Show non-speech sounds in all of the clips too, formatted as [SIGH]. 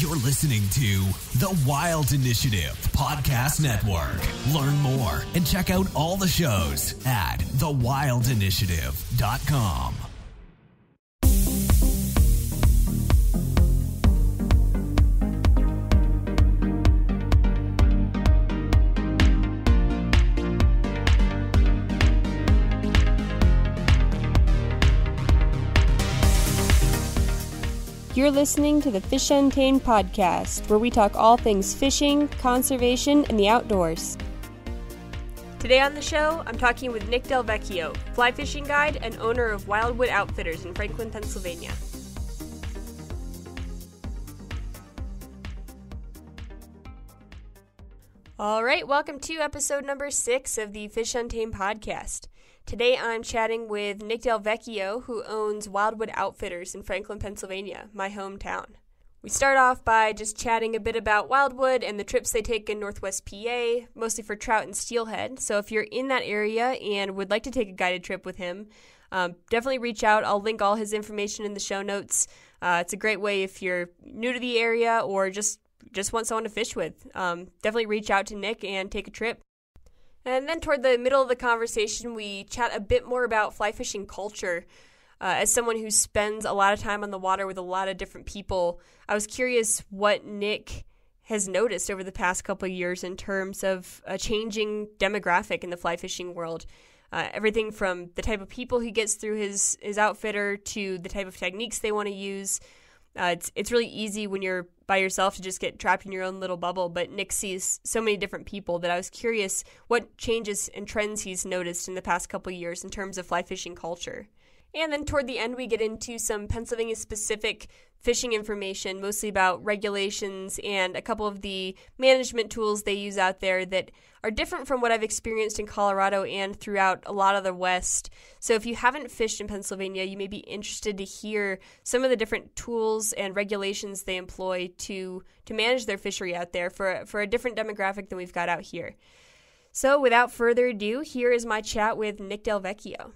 You're listening to The Wild Initiative Podcast Network. Learn more and check out all the shows at thewildinitiative.com. You're listening to the Fish Untamed podcast, where we talk all things fishing, conservation, and the outdoors. Today on the show, I'm talking with Nick Del Vecchio, fly fishing guide and owner of Wildwood Outfitters in Franklin, Pennsylvania. All right, welcome to episode number six of the Fish Untamed podcast. Today I'm chatting with Nick Del Vecchio, who owns Wildwood Outfitters in Franklin, Pennsylvania, my hometown. We start off by just chatting a bit about Wildwood and the trips they take in Northwest PA, mostly for trout and steelhead. So if you're in that area and would like to take a guided trip with him, um, definitely reach out. I'll link all his information in the show notes. Uh, it's a great way if you're new to the area or just just want someone to fish with. Um, definitely reach out to Nick and take a trip. And then toward the middle of the conversation, we chat a bit more about fly fishing culture. Uh, as someone who spends a lot of time on the water with a lot of different people, I was curious what Nick has noticed over the past couple of years in terms of a changing demographic in the fly fishing world. Uh, everything from the type of people he gets through his his outfitter to the type of techniques they want to use. Uh, it's it's really easy when you're by yourself to just get trapped in your own little bubble. But Nick sees so many different people that I was curious what changes and trends he's noticed in the past couple years in terms of fly fishing culture. And then toward the end, we get into some Pennsylvania specific fishing information, mostly about regulations and a couple of the management tools they use out there that are different from what I've experienced in Colorado and throughout a lot of the West. So if you haven't fished in Pennsylvania, you may be interested to hear some of the different tools and regulations they employ to to manage their fishery out there for for a different demographic than we've got out here. So without further ado, here is my chat with Nick Del Vecchio.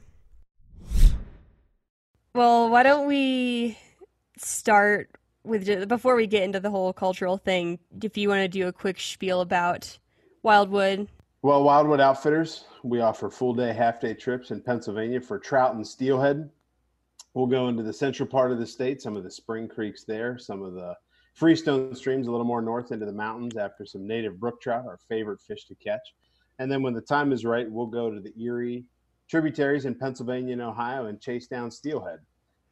Well, why don't we start with before we get into the whole cultural thing? If you want to do a quick spiel about Wildwood. Well, Wildwood Outfitters, we offer full day, half day trips in Pennsylvania for trout and steelhead. We'll go into the central part of the state, some of the spring creeks there, some of the freestone streams a little more north into the mountains after some native brook trout, our favorite fish to catch. And then when the time is right, we'll go to the Erie tributaries in Pennsylvania and Ohio and chase down steelhead.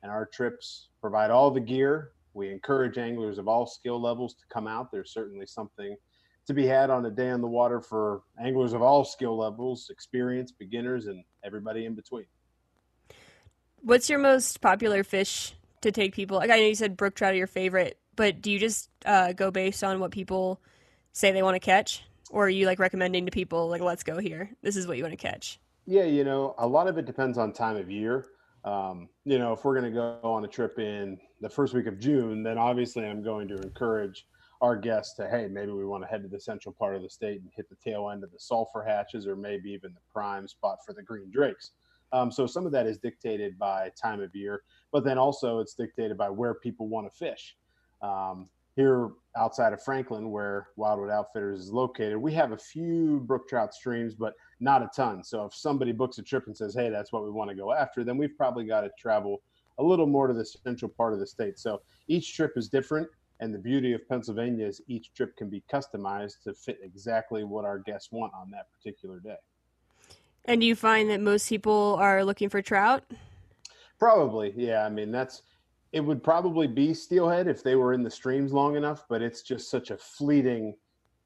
And our trips provide all the gear. We encourage anglers of all skill levels to come out. There's certainly something to be had on a day on the water for anglers of all skill levels, experienced, beginners, and everybody in between. What's your most popular fish to take people? Like I know you said brook trout are your favorite, but do you just uh, go based on what people say they want to catch, or are you like recommending to people like, "Let's go here. This is what you want to catch." Yeah, you know, a lot of it depends on time of year. Um, you know, if we're going to go on a trip in the first week of June, then obviously I'm going to encourage our guests to, hey, maybe we want to head to the central part of the state and hit the tail end of the sulfur hatches or maybe even the prime spot for the green drakes. Um, so some of that is dictated by time of year, but then also it's dictated by where people want to fish. Um, here outside of Franklin, where Wildwood Outfitters is located, we have a few brook trout streams, but not a ton. So if somebody books a trip and says, hey, that's what we want to go after, then we've probably got to travel a little more to the central part of the state. So each trip is different. And the beauty of Pennsylvania is each trip can be customized to fit exactly what our guests want on that particular day. And do you find that most people are looking for trout? Probably, yeah. I mean, that's it would probably be steelhead if they were in the streams long enough, but it's just such a fleeting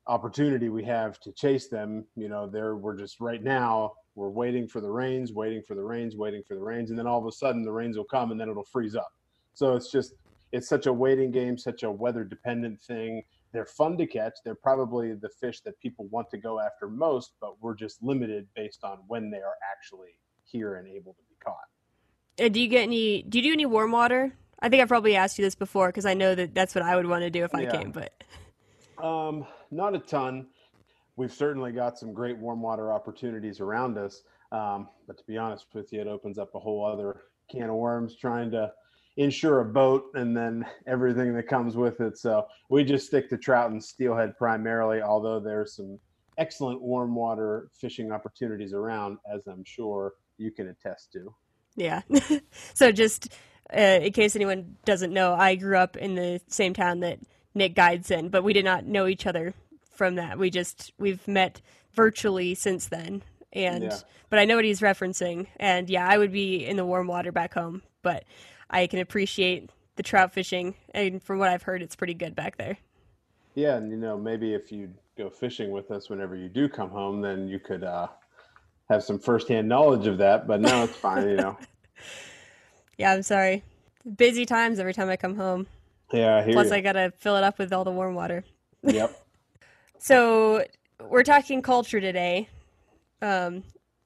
opportunity we have to chase them. You know, there we're just right now we're waiting for the rains, waiting for the rains, waiting for the rains, and then all of a sudden the rains will come and then it'll freeze up. So it's just it's such a waiting game, such a weather dependent thing. They're fun to catch. They're probably the fish that people want to go after most, but we're just limited based on when they are actually here and able to be caught. Uh, do you get any? Do you do any warm water? I think I've probably asked you this before because I know that that's what I would want to do if I Yeah. came. But Um, not a ton. We've certainly got some great warm water opportunities around us. Um, but to be honest with you, it opens up a whole other can of worms trying to insure a boat and then [LAUGHS] everything that comes with it. So we just stick to trout and steelhead primarily, although there's some excellent warm water fishing opportunities around, as I'm sure you can attest to. Yeah. [LAUGHS] so just uh, in case anyone doesn't know, I grew up in the same town that Nick guides in, but we did not know each other from that. We just we've met virtually since then. And yeah. but I know what he's referencing. And yeah, I would be in the warm water back home, but I can appreciate the trout fishing and from what I've heard it's pretty good back there. Yeah, and you know, maybe if you go fishing with us whenever you do come home, then you could uh have some firsthand knowledge of that, but no, it's fine, you know. [LAUGHS] Yeah, I'm sorry. Busy times every time I come home. Yeah, I Plus, you. I gotta fill it up with all the warm water. Yep. [LAUGHS] so we're talking culture today. Um,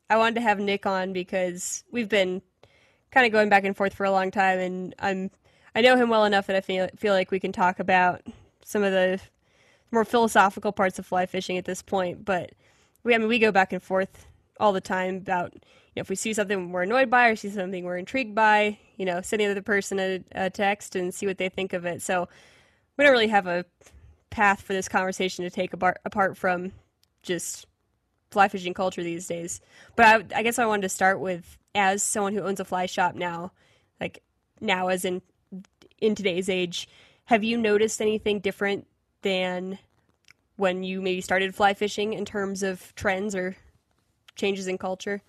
I wanted to have Nick on because we've been kind of going back and forth for a long time, and I'm I know him well enough that I feel feel like we can talk about some of the more philosophical parts of fly fishing at this point. But we I mean we go back and forth all the time about know, if we see something we're annoyed by or see something we're intrigued by, you know, send the other person a, a text and see what they think of it. So we don't really have a path for this conversation to take apart, apart from just fly fishing culture these days. But I, I guess I wanted to start with as someone who owns a fly shop now, like now as in in today's age, have you noticed anything different than when you maybe started fly fishing in terms of trends or changes in culture?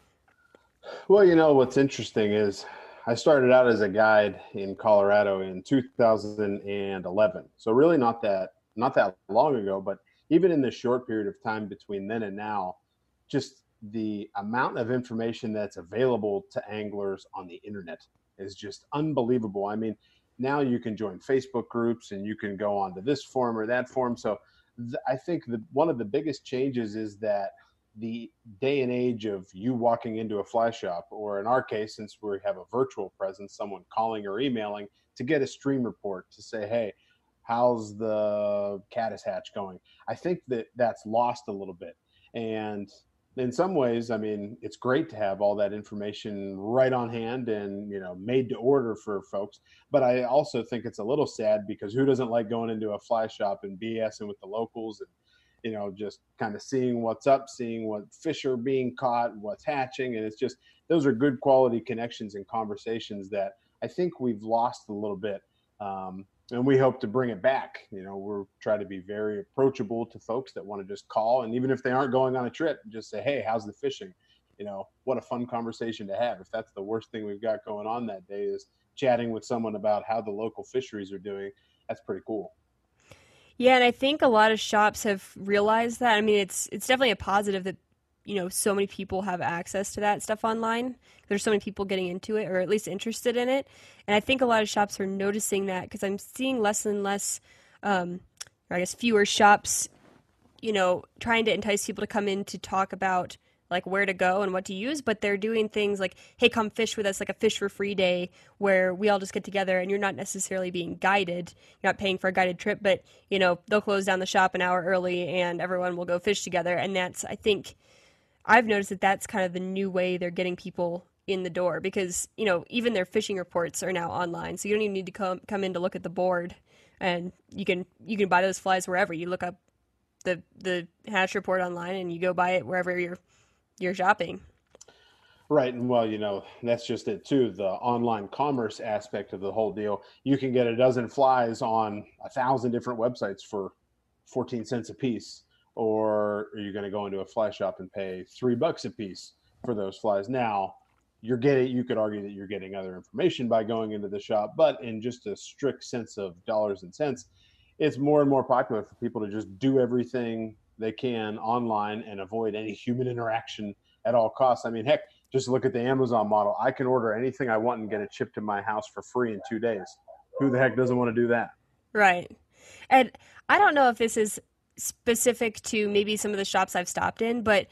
Well, you know, what's interesting is I started out as a guide in Colorado in 2011. So really not that not that long ago, but even in the short period of time between then and now, just the amount of information that's available to anglers on the internet is just unbelievable. I mean, now you can join Facebook groups and you can go on to this forum or that forum. So th- I think that one of the biggest changes is that the day and age of you walking into a fly shop, or in our case, since we have a virtual presence, someone calling or emailing to get a stream report to say, hey, how's the caddis hatch going? I think that that's lost a little bit. And in some ways, I mean, it's great to have all that information right on hand and, you know, made to order for folks. But I also think it's a little sad because who doesn't like going into a fly shop and BSing with the locals and you know, just kind of seeing what's up, seeing what fish are being caught, what's hatching. And it's just, those are good quality connections and conversations that I think we've lost a little bit. Um, and we hope to bring it back. You know, we're trying to be very approachable to folks that want to just call. And even if they aren't going on a trip, just say, hey, how's the fishing? You know, what a fun conversation to have. If that's the worst thing we've got going on that day is chatting with someone about how the local fisheries are doing, that's pretty cool. Yeah, and I think a lot of shops have realized that. I mean, it's it's definitely a positive that you know so many people have access to that stuff online. There's so many people getting into it, or at least interested in it. And I think a lot of shops are noticing that because I'm seeing less and less, um, or I guess fewer shops, you know, trying to entice people to come in to talk about like where to go and what to use, but they're doing things like, hey, come fish with us, like a fish for free day where we all just get together and you're not necessarily being guided. You're not paying for a guided trip, but you know, they'll close down the shop an hour early and everyone will go fish together. And that's, I think, I've noticed that that's kind of the new way they're getting people in the door because, you know, even their fishing reports are now online. So you don't even need to come come in to look at the board and you can you can buy those flies wherever. You look up the the hatch report online and you go buy it wherever you're you're shopping. Right. And well, you know, that's just it too. The online commerce aspect of the whole deal. You can get a dozen flies on a thousand different websites for 14 cents a piece. Or are you going to go into a fly shop and pay three bucks a piece for those flies? Now, you're getting, you could argue that you're getting other information by going into the shop, but in just a strict sense of dollars and cents, it's more and more popular for people to just do everything they can online and avoid any human interaction at all costs. I mean, heck, just look at the Amazon model. I can order anything I want and get it shipped to my house for free in two days. Who the heck doesn't want to do that? Right. And I don't know if this is specific to maybe some of the shops I've stopped in, but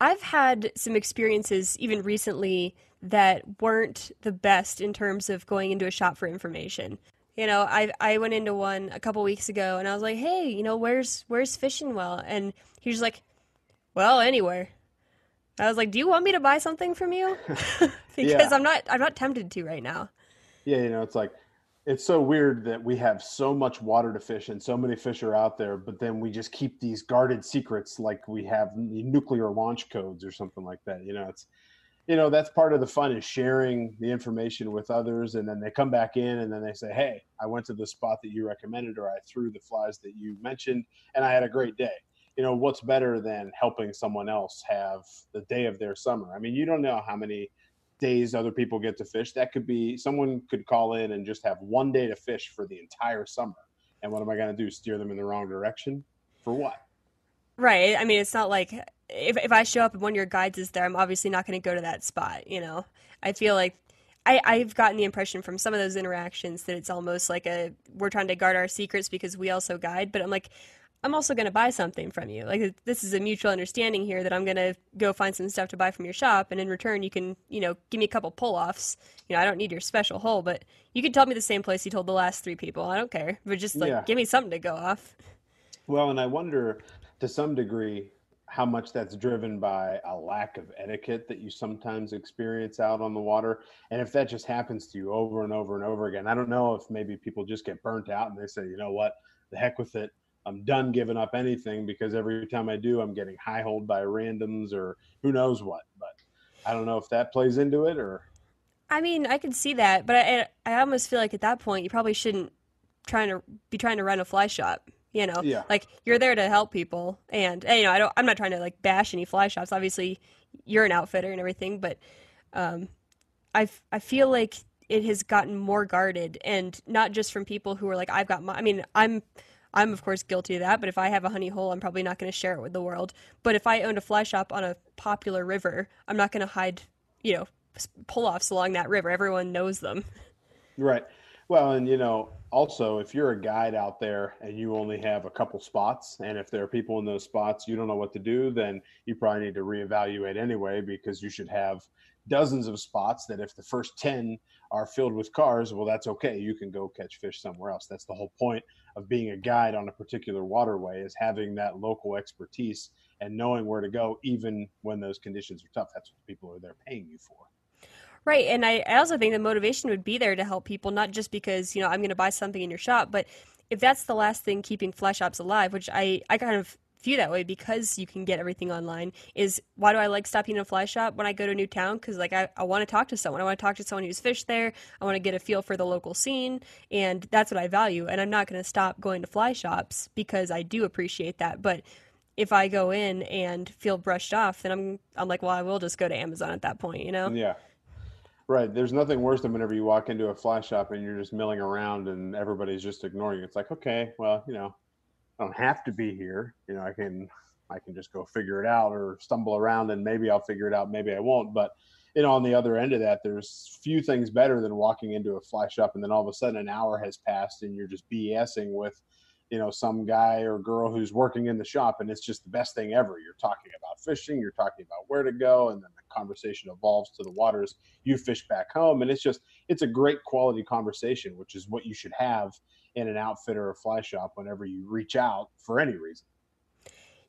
I've had some experiences even recently that weren't the best in terms of going into a shop for information you know, I I went into one a couple weeks ago and I was like, hey, you know, where's where's fishing well? And he was like, well, anywhere. I was like, do you want me to buy something from you? [LAUGHS] [LAUGHS] because yeah. I'm not I'm not tempted to right now. Yeah, you know, it's like it's so weird that we have so much water to fish and so many fish are out there, but then we just keep these guarded secrets like we have nuclear launch codes or something like that. You know, it's you know that's part of the fun is sharing the information with others and then they come back in and then they say hey i went to the spot that you recommended or i threw the flies that you mentioned and i had a great day. You know what's better than helping someone else have the day of their summer? I mean you don't know how many days other people get to fish. That could be someone could call in and just have one day to fish for the entire summer and what am i going to do steer them in the wrong direction? For what? Right. I mean it's not like if if I show up and one of your guides is there, I'm obviously not going to go to that spot. You know, I feel like I I've gotten the impression from some of those interactions that it's almost like a we're trying to guard our secrets because we also guide. But I'm like, I'm also going to buy something from you. Like this is a mutual understanding here that I'm going to go find some stuff to buy from your shop, and in return, you can you know give me a couple pull offs. You know, I don't need your special hole, but you can tell me the same place you told the last three people. I don't care, but just like yeah. give me something to go off. Well, and I wonder to some degree how much that's driven by a lack of etiquette that you sometimes experience out on the water. And if that just happens to you over and over and over again, I don't know if maybe people just get burnt out and they say, you know what, the heck with it. I'm done giving up anything because every time I do, I'm getting high holed by randoms or who knows what. But I don't know if that plays into it or. I mean, I can see that, but I, I almost feel like at that point you probably shouldn't trying to be trying to run a fly shop you know? Yeah. like you're there to help people and, and, you know i don't i'm not trying to like bash any fly shops. Obviously you're an outfitter and everything but um i i feel like it has gotten more guarded and not just from people who are like i've got my i mean i'm i'm of course guilty of that but if i have a honey hole i'm probably not going to share it with the world. But if i owned a fly shop on a popular river i'm not going to hide you know pull-offs along that river. Everyone knows them. Right. Well and you know also, if you're a guide out there and you only have a couple spots, and if there are people in those spots you don't know what to do, then you probably need to reevaluate anyway because you should have dozens of spots that if the first 10 are filled with cars, well, that's okay. You can go catch fish somewhere else. That's the whole point of being a guide on a particular waterway is having that local expertise and knowing where to go, even when those conditions are tough. That's what people are there paying you for. Right. And I, I also think the motivation would be there to help people, not just because, you know, I'm going to buy something in your shop, but if that's the last thing keeping fly shops alive, which I, I kind of view that way because you can get everything online, is why do I like stopping in a fly shop when I go to a new town? Because, like, I, I want to talk to someone. I want to talk to someone who's fished there. I want to get a feel for the local scene. And that's what I value. And I'm not going to stop going to fly shops because I do appreciate that. But if I go in and feel brushed off, then I'm I'm like, well, I will just go to Amazon at that point, you know? Yeah. Right. There's nothing worse than whenever you walk into a fly shop and you're just milling around and everybody's just ignoring you. It's like, okay, well, you know, I don't have to be here. You know, I can I can just go figure it out or stumble around and maybe I'll figure it out, maybe I won't. But you know, on the other end of that, there's few things better than walking into a fly shop and then all of a sudden an hour has passed and you're just BSing with you know some guy or girl who's working in the shop and it's just the best thing ever. You're talking about fishing you're talking about where to go and then the conversation evolves to the waters. You fish back home and it's just it's a great quality conversation which is what you should have in an outfit or fly shop whenever you reach out for any reason.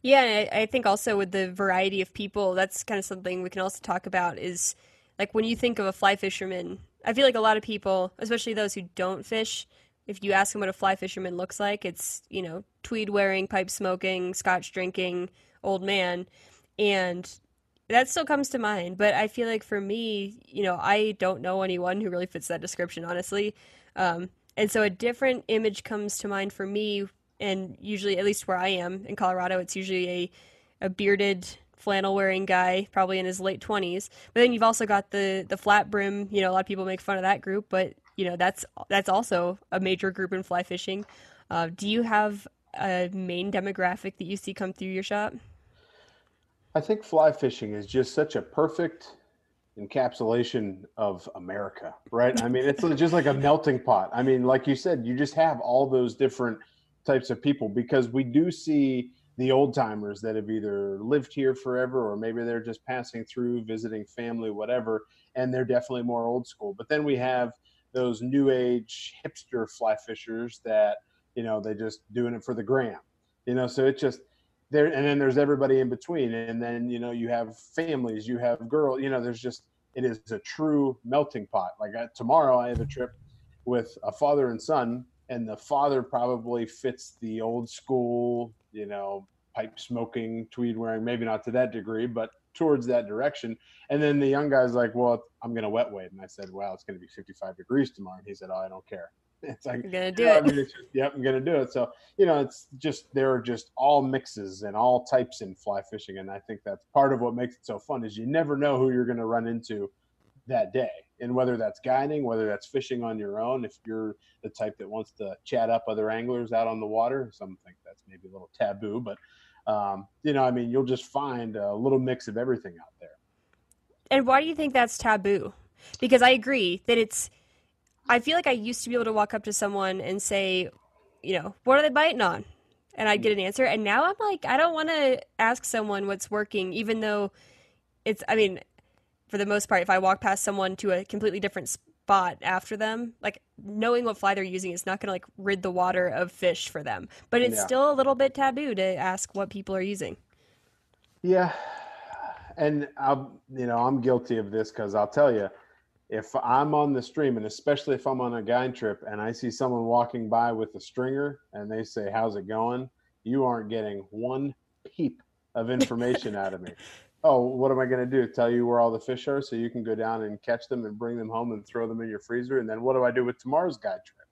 Yeah i think also with the variety of people that's kind of something we can also talk about is like when you think of a fly fisherman i feel like a lot of people especially those who don't fish if you ask them what a fly fisherman looks like, it's, you know, tweed wearing, pipe smoking, scotch drinking old man. And that still comes to mind. But I feel like for me, you know, I don't know anyone who really fits that description, honestly. Um, and so a different image comes to mind for me. And usually, at least where I am in Colorado, it's usually a, a bearded, flannel wearing guy, probably in his late 20s. But then you've also got the, the flat brim. You know, a lot of people make fun of that group, but you know that's that's also a major group in fly fishing. Uh, do you have a main demographic that you see come through your shop? I think fly fishing is just such a perfect encapsulation of America, right? I mean, it's just like a [LAUGHS] melting pot. I mean, like you said, you just have all those different types of people because we do see the old timers that have either lived here forever or maybe they're just passing through, visiting family, whatever, and they're definitely more old school. But then we have those new age hipster fly fishers that you know they just doing it for the gram you know? So it's just there and then there's everybody in between. And then you know you have families you have girls you know there's just it is a true melting pot. Like tomorrow i have a trip with a father and son, and the father probably fits the old school, you know, pipe smoking, tweed wearing, maybe not to that degree, but towards that direction. And then the young guy's like, "Well, I'm going to wet wade," and I said, "Well, it's going to be 55 degrees tomorrow." And he said, "Oh, I don't care." [LAUGHS] It's like, I'm gonna do it. I mean, just, yep, I'm going to do it. So you know, it's just there are just all mixes and all types in fly fishing, and I think that's part of what makes it so fun is you never know who you're going to run into that day and whether that's guiding whether that's fishing on your own if you're the type that wants to chat up other anglers out on the water some think that's maybe a little taboo but um, you know i mean you'll just find a little mix of everything out there And why do you think that's taboo? Because I agree that it's. I feel like I used to be able to walk up to someone and say, you know, what are they biting on? And I'd get an answer. And now I'm like, I don't want to ask someone what's working, even though it's, I mean, for the most part, if I walk past someone to a completely different spot after them, like knowing what fly they're using is not going to like rid the water of fish for them. But it's Yeah. still a little bit taboo to ask what people are using. Yeah, and I'm you know I'm guilty of this because I'll tell you, if I'm on the stream and especially if I'm on a guide trip and I see someone walking by with a stringer and they say, "How's it going?" You aren't getting one peep of information out of me. [LAUGHS] Oh, what am I going to do? Tell you where all the fish are so you can go down and catch them and bring them home and throw them in your freezer? And then what do I do with tomorrow's guide trip?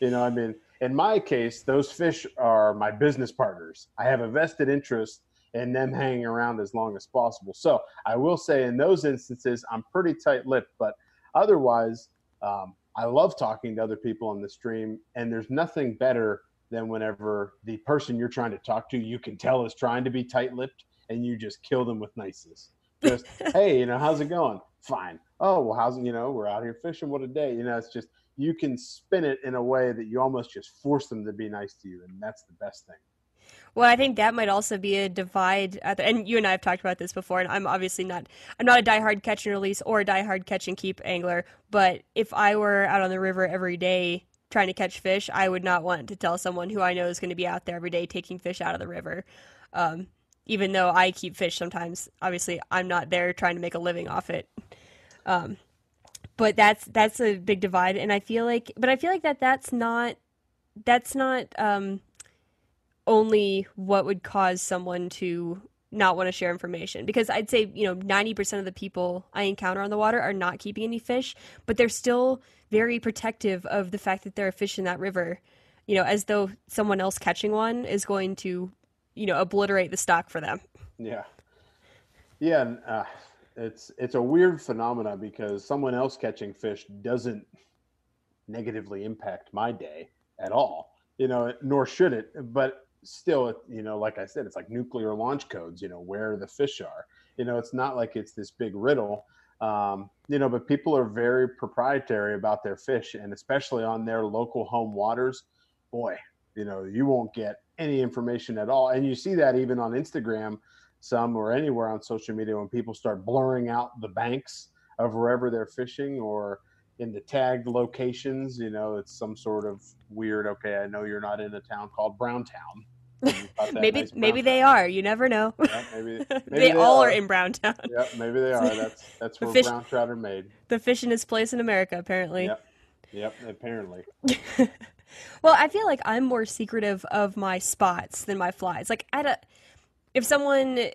You know, I mean, in my case, those fish are my business partners. I have a vested interest in them hanging around as long as possible. So I will say, in those instances, I'm pretty tight lipped, but otherwise, um, I love talking to other people on the stream, and there's nothing better than whenever the person you're trying to talk to, you can tell is trying to be tight lipped, and you just kill them with niceness. [LAUGHS] Just, hey, you know, how's it going? Fine. Oh, well, how's it, you know, we're out here fishing. What a day. You know, it's just, you can spin it in a way that you almost just force them to be nice to you, and that's the best thing. Well, I think that might also be a divide, at the, and you and I have talked about this before. And I'm obviously not, I'm not a diehard catch and release or a diehard catch and keep angler. But if I were out on the river every day trying to catch fish, I would not want to tell someone who I know is going to be out there every day taking fish out of the river. Um, even though I keep fish sometimes, obviously I'm not there trying to make a living off it. Um, but that's that's a big divide, and I feel like, but I feel like that that's not that's not um, only what would cause someone to not want to share information. Because I'd say, you know, 90% of the people I encounter on the water are not keeping any fish, but they're still very protective of the fact that there are fish in that river, you know, as though someone else catching one is going to, you know, obliterate the stock for them. Yeah, yeah, and, uh, it's it's a weird phenomena because someone else catching fish doesn't negatively impact my day at all. You know, nor should it. But still, you know, like I said, it's like nuclear launch codes. You know, where the fish are. You know, it's not like it's this big riddle. Um, you know, but people are very proprietary about their fish, and especially on their local home waters. Boy, you know, you won't get any information at all, and you see that even on Instagram some or anywhere on social media when people start blurring out the banks of wherever they're fishing or in the tagged locations you know it's some sort of weird okay i know you're not in a town called browntown [LAUGHS] maybe nice maybe they town. are. You never know. [LAUGHS] Yeah, maybe, [LAUGHS] maybe they, all are. in Browntown. yeah maybe they are that's that's where fish- brown trout are made The fish in its place in America, apparently. yep yep apparently Well, I feel like I'm more secretive of my spots than my flies. Like, I don't, if someone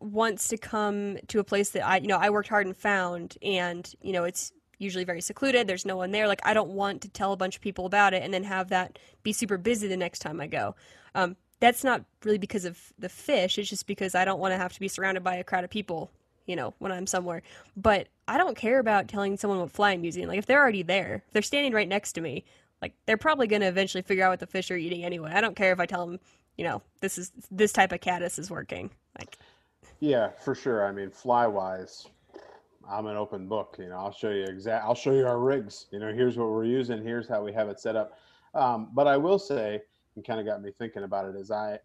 wants to come to a place that I, you know, I worked hard and found, and you know, it's usually very secluded. There's no one there. Like, I don't want to tell a bunch of people about it and then have that be super busy the next time I go. Um, that's not really because of the fish. It's just because I don't want to have to be surrounded by a crowd of people, you know, when I'm somewhere. But I don't care about telling someone what fly I'm using. Like, if they're already there, they're standing right next to me, like they're probably going to eventually figure out what the fish are eating anyway. I don't care if I tell them, you know, this is this type of caddis is working. Like, Yeah, for sure. I mean, fly wise, I'm an open book. You know, I'll show you exact. I'll show you our rigs. You know, here's what we're using. Here's how we have it set up. Um, but I will say, and kind of got me thinking about it, is I,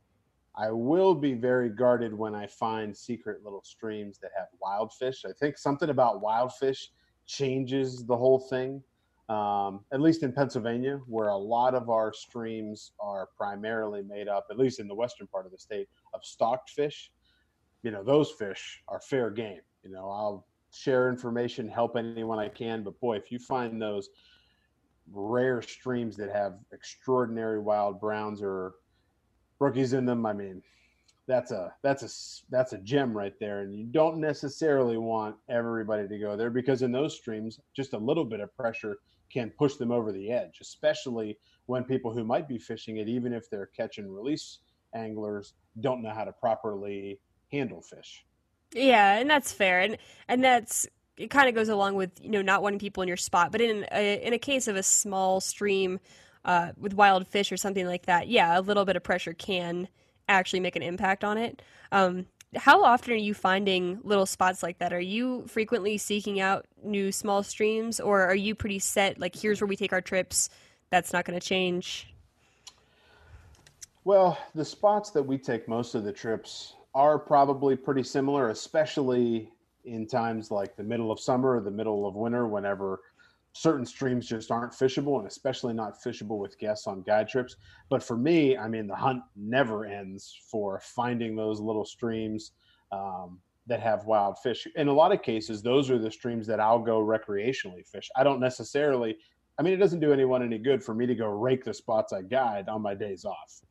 I will be very guarded when I find secret little streams that have wild fish. I think something about wild fish changes the whole thing. Um, at least in Pennsylvania, where a lot of our streams are primarily made up, at least in the western part of the state, of stocked fish. You know those fish are fair game. You know i'll share information help anyone i can but boy if you find those rare streams that have extraordinary wild browns or brookies in them, I mean, that's a that's a that's a gem right there. And you don't necessarily want everybody to go there because in those streams just a little bit of pressure can push them over the edge especially when people who might be fishing it even if they're catch and release anglers don't know how to properly handle fish yeah and that's fair and and that's it kind of goes along with you know not wanting people in your spot but in a, in a case of a small stream uh, with wild fish or something like that yeah a little bit of pressure can actually make an impact on it. Um, how often are you finding little spots like that? Are you frequently seeking out new small streams, or are you pretty set? Like, here's where we take our trips. That's not going to change. Well, the spots that we take most of the trips are probably pretty similar, especially in times like the middle of summer or the middle of winter, whenever certain streams just aren't fishable and especially not fishable with guests on guide trips. But for me i mean the hunt never ends for finding those little streams um, that have wild fish. In a lot of cases those are the streams that i'll go recreationally fish. I don't necessarily i mean it doesn't do anyone any good for me to go rake the spots i guide on my days off.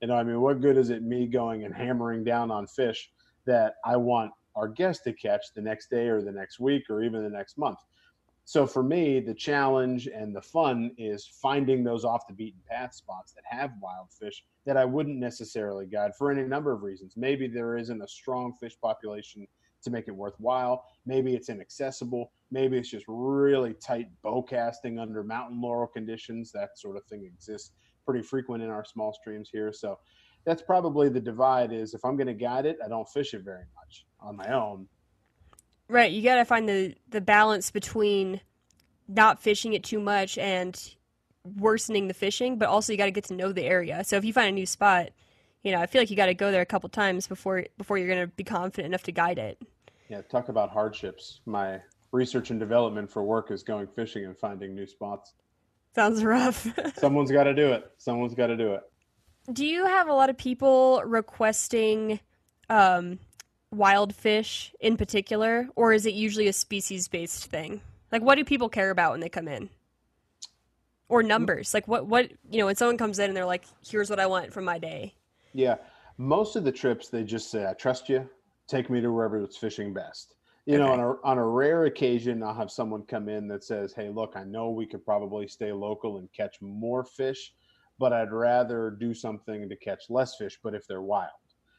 You know i mean what good is it me going and hammering down on fish that i want our guests to catch the next day or the next week or even the next month so for me, the challenge and the fun is finding those off the beaten path spots that have wild fish that I wouldn't necessarily guide for any number of reasons. Maybe there isn't a strong fish population to make it worthwhile. Maybe it's inaccessible. Maybe it's just really tight bow casting under mountain laurel conditions. That sort of thing exists pretty frequent in our small streams here. So that's probably the divide is if I'm going to guide it, I don't fish it very much on my own Right, you got to find the the balance between not fishing it too much and worsening the fishing, but also you got to get to know the area. So if you find a new spot, you know, I feel like you got to go there a couple times before before you're going to be confident enough to guide it. Yeah, talk about hardships. My research and development for work is going fishing and finding new spots. Sounds rough. [LAUGHS] Someone's got to do it. Someone's got to do it. Do you have a lot of people requesting um, wild fish in particular, or is it usually a species based thing? Like, what do people care about when they come in? Or mm. numbers? Like, what, what, you know, when someone comes in and they're like, here's what I want from my day. Yeah. Most of the trips, they just say, I trust you. Take me to wherever it's fishing best. You okay. know, on a, on a rare occasion, I'll have someone come in that says, Hey, look, I know we could probably stay local and catch more fish, but I'd rather do something to catch less fish, but if they're wild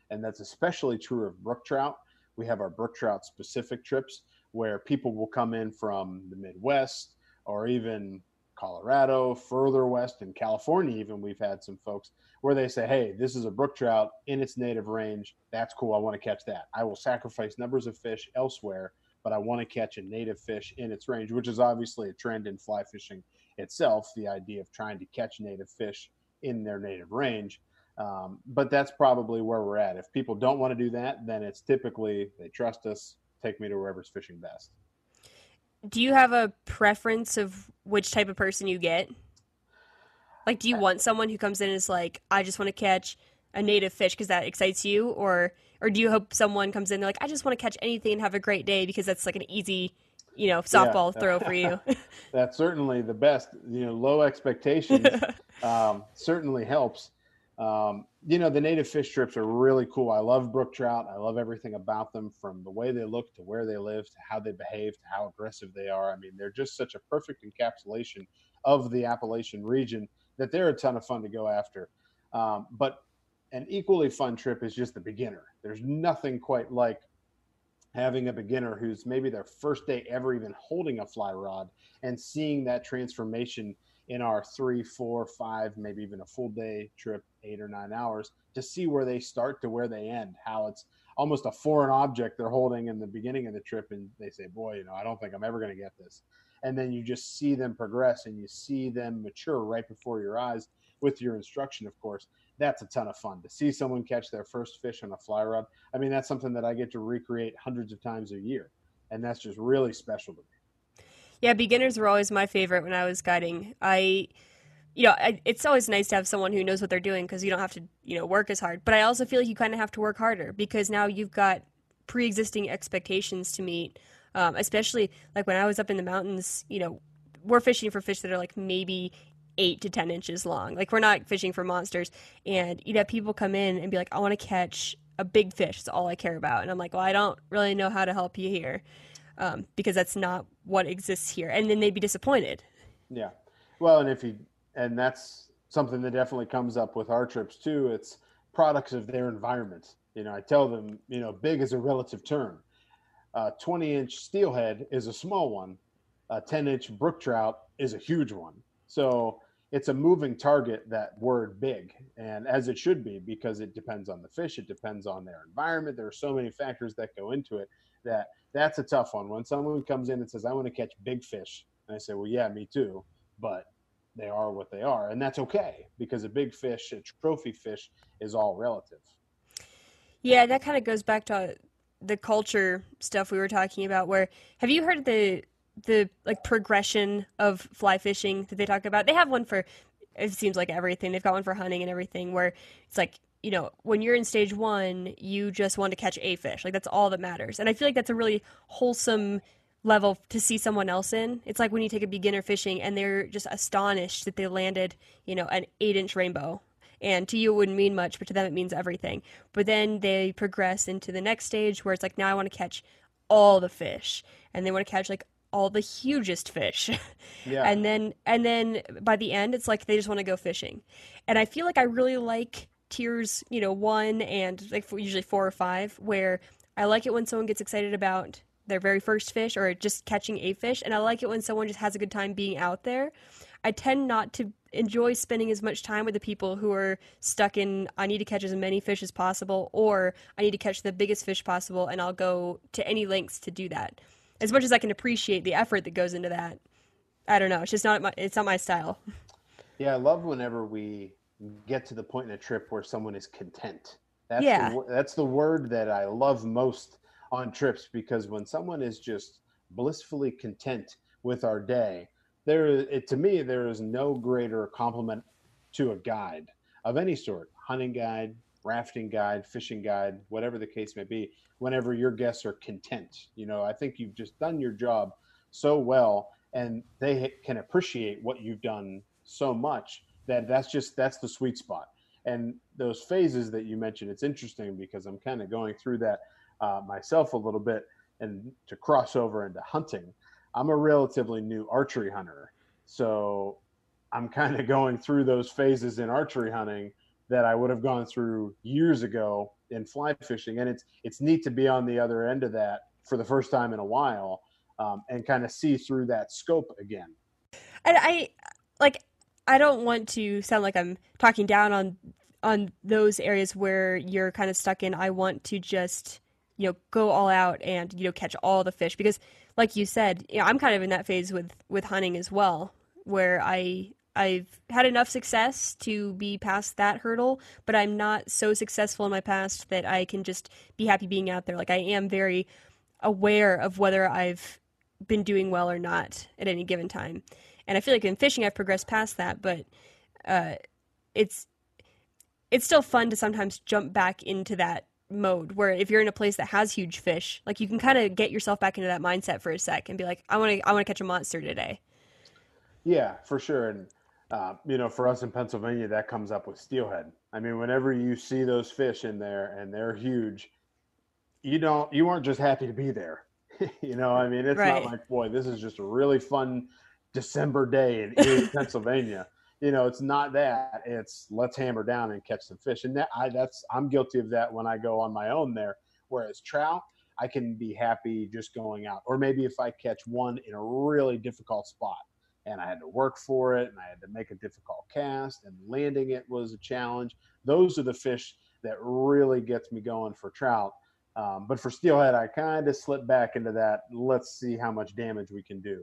and that's especially true of brook trout. We have our brook trout specific trips where people will come in from the Midwest or even Colorado, further west in California, even we've had some folks where they say, Hey, this is a brook trout in its native range. That's cool. I want to catch that. I will sacrifice numbers of fish elsewhere, but I want to catch a native fish in its range, which is obviously a trend in fly fishing itself. The idea of trying to catch native fish in their native range. Um, but that's probably where we're at. If people don't want to do that, then it's typically they trust us, take me to wherever's fishing best. Do you have a preference of which type of person you get? Like, do you want someone who comes in and is like, I just want to catch a native fish because that excites you, or or do you hope someone comes in they're like, I just want to catch anything and have a great day because that's like an easy, you know, softball yeah. throw for you. [LAUGHS] that's certainly the best. You know, low [LAUGHS] expectations um, certainly helps. Um, you know, the native fish trips are really cool. I love brook trout. I love everything about them from the way they look to where they live to how they behave to how aggressive they are. I mean, they're just such a perfect encapsulation of the Appalachian region that they're a ton of fun to go after. Um, but an equally fun trip is just the beginner. There's nothing quite like having a beginner who's maybe their first day ever even holding a fly rod and seeing that transformation in our three, four, five, maybe even a full day trip, eight or nine hours, to see where they start to where they end. How it's almost a foreign object they're holding in the beginning of the trip, and they say, "Boy, you know, I don't think I'm ever going to get this." And then you just see them progress, and you see them mature right before your eyes with your instruction, of course. That's a ton of fun to see someone catch their first fish on a fly rod. I mean, that's something that I get to recreate hundreds of times a year, and that's just really special to me. Yeah, beginners were always my favorite when I was guiding. I, you know, I, it's always nice to have someone who knows what they're doing because you don't have to, you know, work as hard. But I also feel like you kind of have to work harder because now you've got pre-existing expectations to meet. Um, especially like when I was up in the mountains, you know, we're fishing for fish that are like maybe eight to ten inches long. Like we're not fishing for monsters. And you'd have people come in and be like, I want to catch a big fish. That's all I care about. And I'm like, well, I don't really know how to help you here um, because that's not what exists here. And then they'd be disappointed. Yeah. Well, and if you, and that's something that definitely comes up with our trips too. It's products of their environment. You know, I tell them, you know, big is a relative term. A 20 inch steelhead is a small one. A 10 inch brook trout is a huge one. So it's a moving target, that word big, and as it should be, because it depends on the fish, it depends on their environment. There are so many factors that go into it that that's a tough one. When someone comes in and says, I want to catch big fish, and I say, Well, yeah, me too, but they are what they are. And that's okay because a big fish, a trophy fish, is all relative. Yeah, that kind of goes back to the culture stuff we were talking about. Where have you heard the the like progression of fly fishing that they talk about? They have one for it seems like everything. They've got one for hunting and everything. Where it's like you know when you're in stage one, you just want to catch a fish. Like that's all that matters. And I feel like that's a really wholesome level to see someone else in. It's like when you take a beginner fishing and they're just astonished that they landed, you know, an eight inch rainbow. And to you, it wouldn't mean much, but to them, it means everything. But then they progress into the next stage where it's like, now I want to catch all the fish. And they want to catch like all the hugest fish. [LAUGHS] Yeah. and then, and then by the end, it's like they just want to go fishing. And I feel like I really like tiers, you know, one and like usually four or five, where I like it when someone gets excited about their very first fish or just catching a fish. And I like it when someone just has a good time being out there. I tend not to enjoy spending as much time with the people who are stuck in I need to catch as many fish as possible or I need to catch the biggest fish possible and I'll go to any lengths to do that. As much as I can appreciate the effort that goes into that. I don't know, it's just not my it's not my style. Yeah, I love whenever we get to the point in a trip where someone is content. That's yeah. the, that's the word that I love most on trips because when someone is just blissfully content with our day, there it, to me there is no greater compliment to a guide of any sort, hunting guide, rafting guide, fishing guide, whatever the case may be, whenever your guests are content. You know, I think you've just done your job so well and they can appreciate what you've done so much that that's just that's the sweet spot. And those phases that you mentioned, it's interesting because I'm kind of going through that uh, myself a little bit and to cross over into hunting. I'm a relatively new archery hunter. So I'm kind of going through those phases in archery hunting that I would have gone through years ago in fly fishing. And it's, it's neat to be on the other end of that for the first time in a while um, and kind of see through that scope again. And I I don't want to sound like I'm talking down on on those areas where you're kind of stuck in. I want to just you know go all out and you know catch all the fish because like you said you know, i'm kind of in that phase with with hunting as well where i i've had enough success to be past that hurdle but i'm not so successful in my past that i can just be happy being out there like i am very aware of whether i've been doing well or not at any given time and i feel like in fishing i've progressed past that but uh, it's it's still fun to sometimes jump back into that mode where if you're in a place that has huge fish, like you can kind of get yourself back into that mindset for a sec and be like, I want to, I want to catch a monster today. Yeah, for sure. And, uh, you know, for us in Pennsylvania, that comes up with steelhead. I mean, whenever you see those fish in there and they're huge, you don't, you aren't just happy to be there. [LAUGHS] you know, I mean, it's right. not like, boy, this is just a really fun December day in [LAUGHS] Pennsylvania you know, it's not that. It's let's hammer down and catch some fish. And that I that's I'm guilty of that when I go on my own there. Whereas trout, I can be happy just going out. Or maybe if I catch one in a really difficult spot and I had to work for it and I had to make a difficult cast and landing it was a challenge. Those are the fish that really gets me going for trout. Um, but for steelhead, I kind of slip back into that. Let's see how much damage we can do,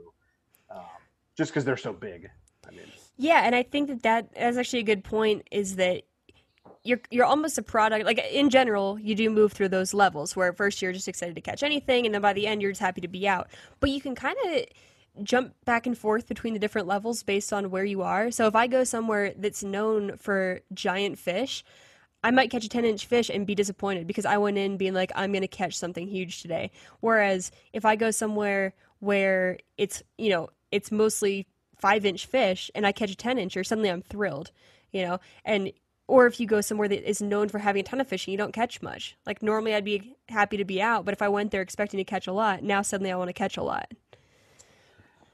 um, just because they're so big. I mean, yeah, and I think that that is actually a good point. Is that you're you're almost a product like in general you do move through those levels where at first you're just excited to catch anything and then by the end you're just happy to be out but you can kind of jump back and forth between the different levels based on where you are so if i go somewhere that's known for giant fish i might catch a 10 inch fish and be disappointed because i went in being like i'm going to catch something huge today whereas if i go somewhere where it's you know it's mostly five inch fish and I catch a 10 inch or suddenly I'm thrilled, you know? And, or if you go somewhere that is known for having a ton of fish and you don't catch much. Like normally I'd be happy to be out, but if I went there expecting to catch a lot, now suddenly I want to catch a lot.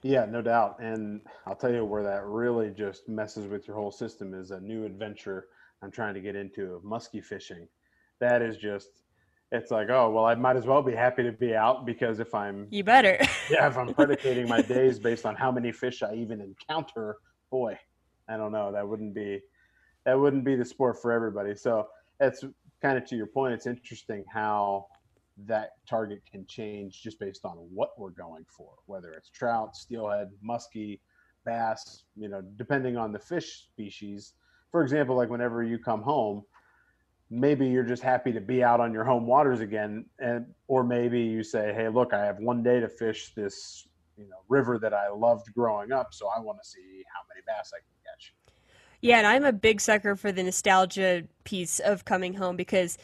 Yeah, no doubt. And I'll tell you where that really just messes with your whole system is a new adventure I'm trying to get into of musky fishing. That is just it's like, oh well I might as well be happy to be out because if I'm You better. [LAUGHS] yeah, if I'm predicating my [LAUGHS] days based on how many fish I even encounter, boy, I don't know. That wouldn't be that wouldn't be the sport for everybody. So that's kind of to your point. It's interesting how that target can change just based on what we're going for, whether it's trout, steelhead, muskie, bass, you know, depending on the fish species. For example, like whenever you come home, maybe you're just happy to be out on your home waters again and or maybe you say, "Hey, look, I have one day to fish this, you know, river that I loved growing up, so I want to see how many bass I can catch." Yeah, and I'm a big sucker for the nostalgia piece of coming home because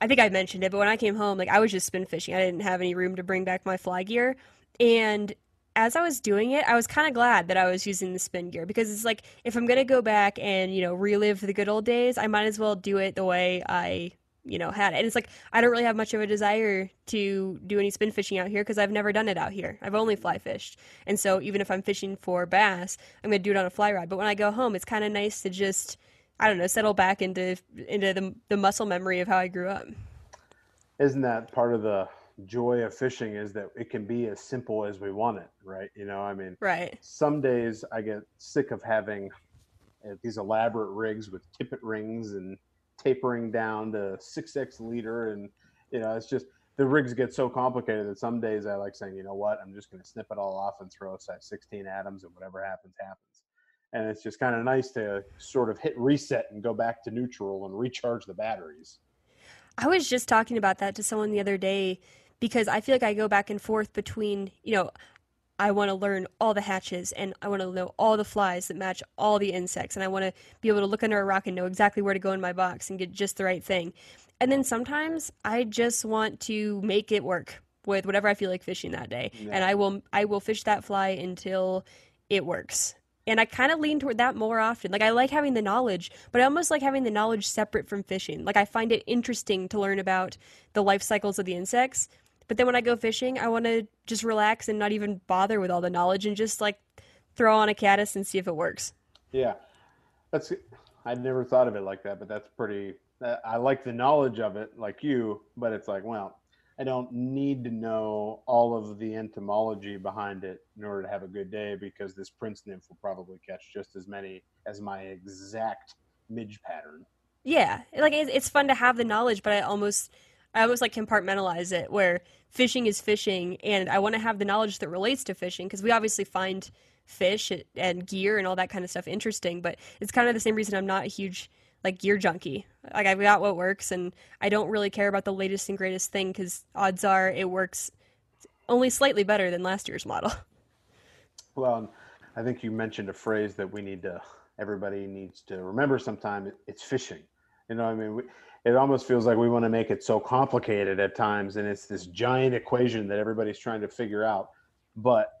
I think I mentioned it, but when I came home, like I was just spin fishing. I didn't have any room to bring back my fly gear. And as I was doing it, I was kind of glad that I was using the spin gear because it's like if I'm going to go back and, you know, relive the good old days, I might as well do it the way I, you know, had it. And it's like I don't really have much of a desire to do any spin fishing out here because I've never done it out here. I've only fly fished. And so even if I'm fishing for bass, I'm going to do it on a fly rod. But when I go home, it's kind of nice to just I don't know, settle back into into the the muscle memory of how I grew up. Isn't that part of the joy of fishing is that it can be as simple as we want it, right? You know, I mean, right. Some days I get sick of having uh, these elaborate rigs with tippet rings and tapering down to 6x leader and you know, it's just the rigs get so complicated that some days I like saying, you know what, I'm just going to snip it all off and throw a size 16 Adams and whatever happens happens and it's just kind of nice to sort of hit reset and go back to neutral and recharge the batteries. I was just talking about that to someone the other day because I feel like I go back and forth between, you know, I want to learn all the hatches and I want to know all the flies that match all the insects and I want to be able to look under a rock and know exactly where to go in my box and get just the right thing. And then sometimes I just want to make it work with whatever I feel like fishing that day. Yeah. And I will I will fish that fly until it works and I kind of lean toward that more often. Like I like having the knowledge, but I almost like having the knowledge separate from fishing. Like I find it interesting to learn about the life cycles of the insects, but then when I go fishing, I want to just relax and not even bother with all the knowledge and just like throw on a caddis and see if it works. Yeah, that's. I'd never thought of it like that, but that's pretty. I like the knowledge of it, like you, but it's like, well, I don't need to know all of the entomology behind it in order to have a good day because this prince nymph will probably catch just as many as my exact midge pattern. Yeah, like it's fun to have the knowledge, but I almost I almost like compartmentalize it where fishing is fishing, and I want to have the knowledge that relates to fishing because we obviously find fish and gear and all that kind of stuff interesting, but it's kind of the same reason I'm not a huge like gear junkie. Like I've got what works, and I don't really care about the latest and greatest thing because odds are it works only slightly better than last year's model. [LAUGHS] Well, I think you mentioned a phrase that we need to everybody needs to remember sometime. It's fishing. You know, I mean, we, it almost feels like we want to make it so complicated at times, and it's this giant equation that everybody's trying to figure out. But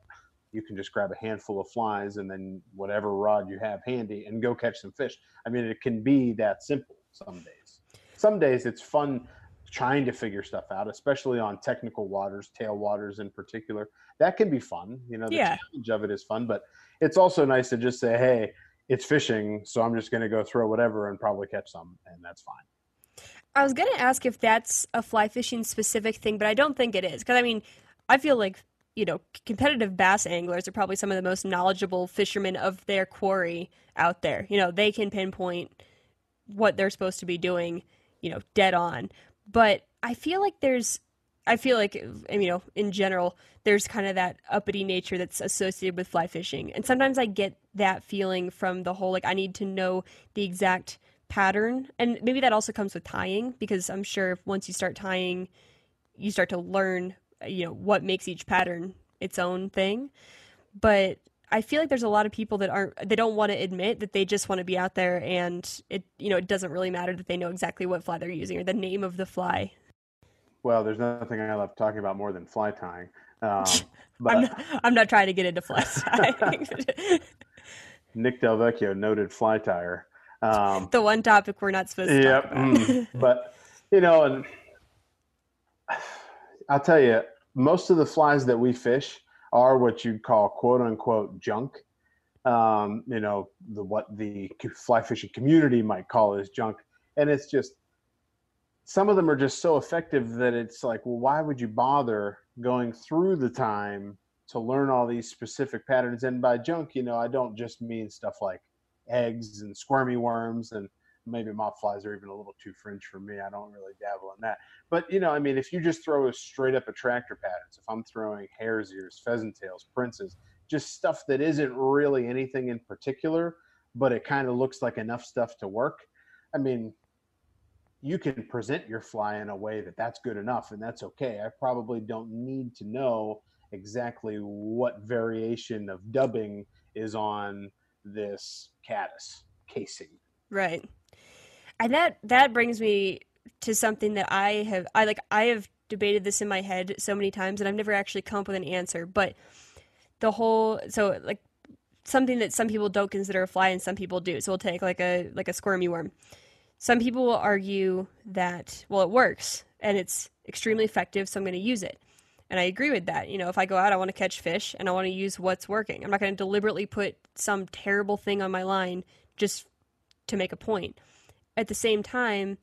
you can just grab a handful of flies and then whatever rod you have handy and go catch some fish. I mean, it can be that simple some days. Some days it's fun trying to figure stuff out, especially on technical waters, tail waters in particular. That can be fun. You know, the yeah. challenge of it is fun, but it's also nice to just say, hey, it's fishing, so I'm just going to go throw whatever and probably catch some, and that's fine. I was going to ask if that's a fly fishing specific thing, but I don't think it is. Because, I mean, I feel like you know, competitive bass anglers are probably some of the most knowledgeable fishermen of their quarry out there. You know, they can pinpoint what they're supposed to be doing, you know, dead on. But I feel like there's I feel like you know, in general, there's kind of that uppity nature that's associated with fly fishing. And sometimes I get that feeling from the whole like I need to know the exact pattern. And maybe that also comes with tying because I'm sure if once you start tying, you start to learn you know what makes each pattern its own thing but I feel like there's a lot of people that aren't they don't want to admit that they just want to be out there and it you know it doesn't really matter that they know exactly what fly they're using or the name of the fly. Well, there's nothing I love talking about more than fly tying. Um, [LAUGHS] but... I'm, not, I'm not trying to get into fly tying. [LAUGHS] Nick DelVecchio, noted fly tire. Um, the one topic we're not supposed to yep, talk about. Mm. [LAUGHS] but you know, and I'll tell you, most of the flies that we fish are what you'd call quote unquote junk. Um, you know, the what the fly fishing community might call is junk, and it's just some of them are just so effective that it's like, well, why would you bother going through the time to learn all these specific patterns? And by junk, you know, I don't just mean stuff like eggs and squirmy worms and maybe mop flies are even a little too fringe for me. I don't really dabble in that. But you know, I mean, if you just throw a straight up attractor patterns, if I'm throwing hare's ears, pheasant tails, princes, just stuff that isn't really anything in particular, but it kind of looks like enough stuff to work. I mean, you can present your fly in a way that that's good enough and that's okay. I probably don't need to know exactly what variation of dubbing is on this caddis casing. Right. And that that brings me to something that I have I like I have debated this in my head so many times and I've never actually come up with an answer, but the whole so like something that some people don't consider a fly and some people do. So we'll take like a like a squirmy worm some people will argue that, well, it works and it's extremely effective, so I'm going to use it. And I agree with that. You know, if I go out, I want to catch fish and I want to use what's working. I'm not going to deliberately put some terrible thing on my line just to make a point. At the same time,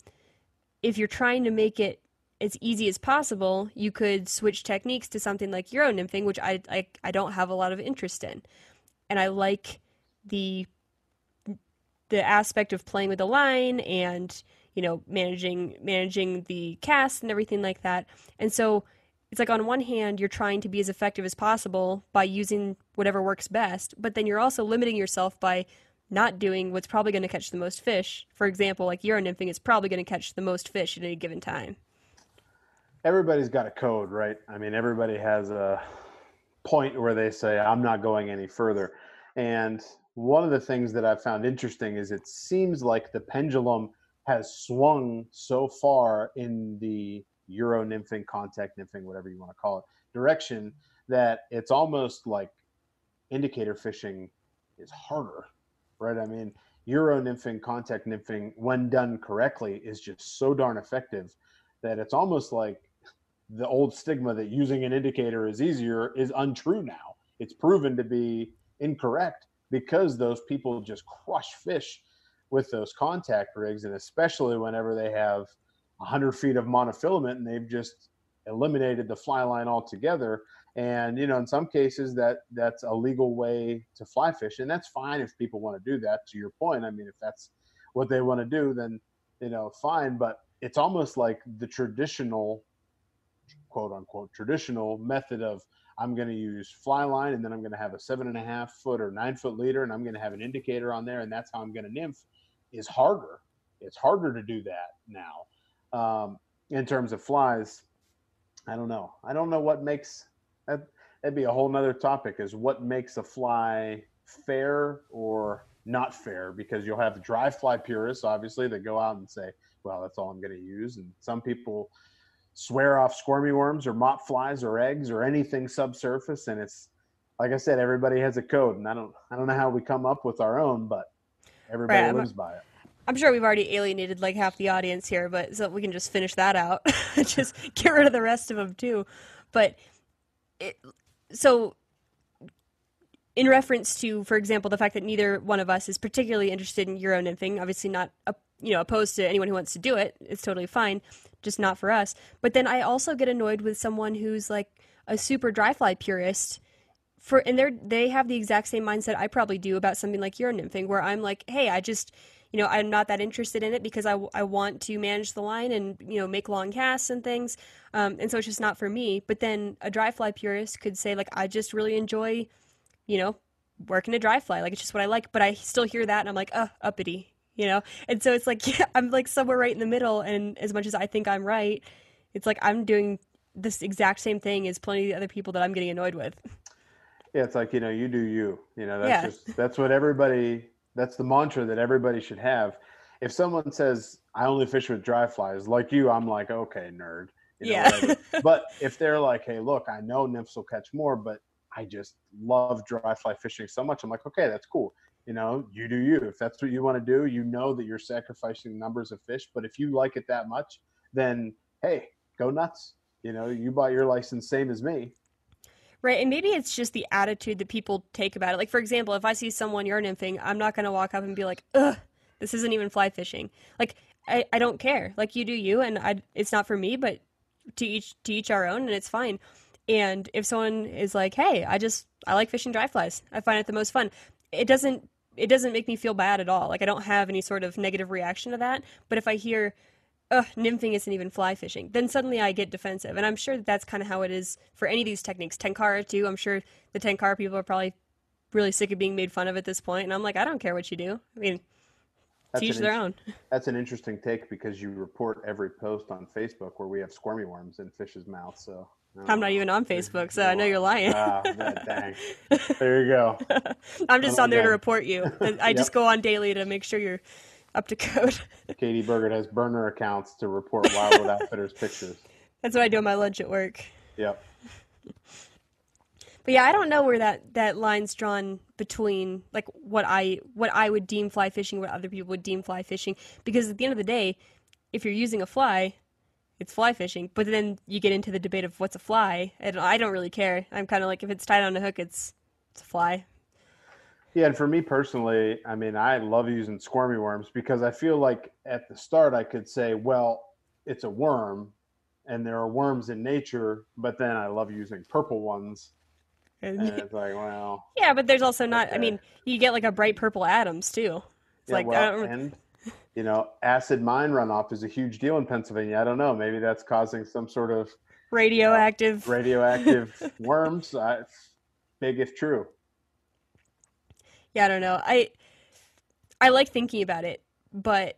if you're trying to make it as easy as possible, you could switch techniques to something like Euro nymphing, which I, I, I don't have a lot of interest in. And I like the the aspect of playing with the line and you know managing managing the cast and everything like that and so it's like on one hand you're trying to be as effective as possible by using whatever works best but then you're also limiting yourself by not doing what's probably going to catch the most fish. For example like euro nymphing is probably going to catch the most fish at any given time. Everybody's got a code right? I mean everybody has a point where they say i'm not going any further. And one of the things that I've found interesting is it seems like the pendulum has swung so far in the Euro nymphing, contact nymphing, whatever you want to call it, direction that it's almost like indicator fishing is harder, right? I mean, Euro nymphing, contact nymphing, when done correctly, is just so darn effective that it's almost like the old stigma that using an indicator is easier is untrue now. It's proven to be incorrect because those people just crush fish with those contact rigs, and especially whenever they have 100 feet of monofilament and they've just eliminated the fly line altogether. And you know, in some cases, that that's a legal way to fly fish, and that's fine if people want to do that. To your point, I mean, if that's what they want to do, then you know, fine. But it's almost like the traditional, quote unquote, traditional method of I'm going to use fly line and then I'm going to have a seven and a half foot or nine foot leader and I'm going to have an indicator on there and that's how I'm going to nymph is harder. It's harder to do that now. Um, in terms of flies, I don't know. I don't know what makes that. That'd be a whole nother topic is what makes a fly fair or not fair because you'll have dry fly purists obviously that go out and say, well, that's all I'm going to use. And some people swear off squirmy worms or mop flies or eggs or anything subsurface and it's like i said everybody has a code and i don't i don't know how we come up with our own but everybody right, lives by it i'm sure we've already alienated like half the audience here but so we can just finish that out [LAUGHS] just get rid of the rest of them too but it, so in reference to, for example, the fact that neither one of us is particularly interested in Euro nymphing, obviously not, you know, opposed to anyone who wants to do it. It's totally fine just not for us. But then I also get annoyed with someone who's like a super dry fly purist for and they're they have the exact same mindset I probably do about something like Euro nymphing where I'm like, "Hey, I just you know, I'm not that interested in it because I, I want to manage the line and, you know, make long casts and things. Um, and so it's just not for me. But then a dry fly purist could say, like, I just really enjoy, you know, working a dry fly. Like, it's just what I like. But I still hear that and I'm like, uh, uppity you know? And so it's like, [LAUGHS] yeah, I'm like somewhere right in the middle. And as much as I think I'm right, it's like I'm doing this exact same thing as plenty of the other people that I'm getting annoyed with. [LAUGHS] Yeah, it's like, you know, you do you. You know, that's yeah. just, that's what everybody, that's the mantra that everybody should have. If someone says, I only fish with dry flies, like you, I'm like, okay, nerd. You know, yeah. [LAUGHS] but if they're like, hey, look, I know nymphs will catch more, but I just love dry fly fishing so much. I'm like, okay, that's cool you know, you do you. If that's what you want to do, you know that you're sacrificing numbers of fish. But if you like it that much, then hey, go nuts. You know, you bought your license same as me. Right, and maybe it's just the attitude that people take about it. Like, for example, if I see someone Euro nymphing, I'm not going to walk up and be like, ugh, this isn't even fly fishing. Like, I, I don't care. Like, you do you, and I, it's not for me, but to each to each our own, and it's fine. And if someone is like, hey, I just, I like fishing dry flies, I find it the most fun, it doesn't it doesn't make me feel bad at all. Like I don't have any sort of negative reaction to that. But if I hear, ugh, nymphing isn't even fly fishing, then suddenly I get defensive. And I'm sure that that's kind of how it is for any of these techniques. Tenkara too. I'm sure the Tenkara people are probably really sick of being made fun of at this point. And I'm like, I don't care what you do. I mean, that's each their own. [LAUGHS] That's an interesting take because you report every post on Facebook where we have squirmy worms in fish's mouth. So I'm not even on Facebook, so I know you're lying. ah, dang. There you go. [LAUGHS] I'm just on there to report you. I yep. just go on daily to make sure you're up to code. [LAUGHS] Katie Burgert has burner accounts to report Wildwood Outfitters [LAUGHS] pictures. That's what I do on my lunch at work. Yep. But yeah, I don't know where that, that line's drawn between like what I what I would deem fly fishing, what other people would deem fly fishing. Because at the end of the day, if you're using a fly, it's fly fishing. But then you get into the debate of what's a fly, and I don't really care. I'm kind of like if it's tied on a hook, it's it's a fly. Yeah, and for me personally, I mean, I love using squirmy worms because I feel like at the start I could say, well, it's a worm, and there are worms in nature, but then I love using purple ones. And it's like, well, [LAUGHS] yeah, but there's also not. Okay. I mean, you get like a bright purple Adams too. It's yeah, like well, and [LAUGHS] you know, acid mine runoff is a huge deal in Pennsylvania. I don't know. Maybe that's causing some sort of radioactive uh, radioactive worms. Uh, big if true. Yeah, I don't know. I I like thinking about it, but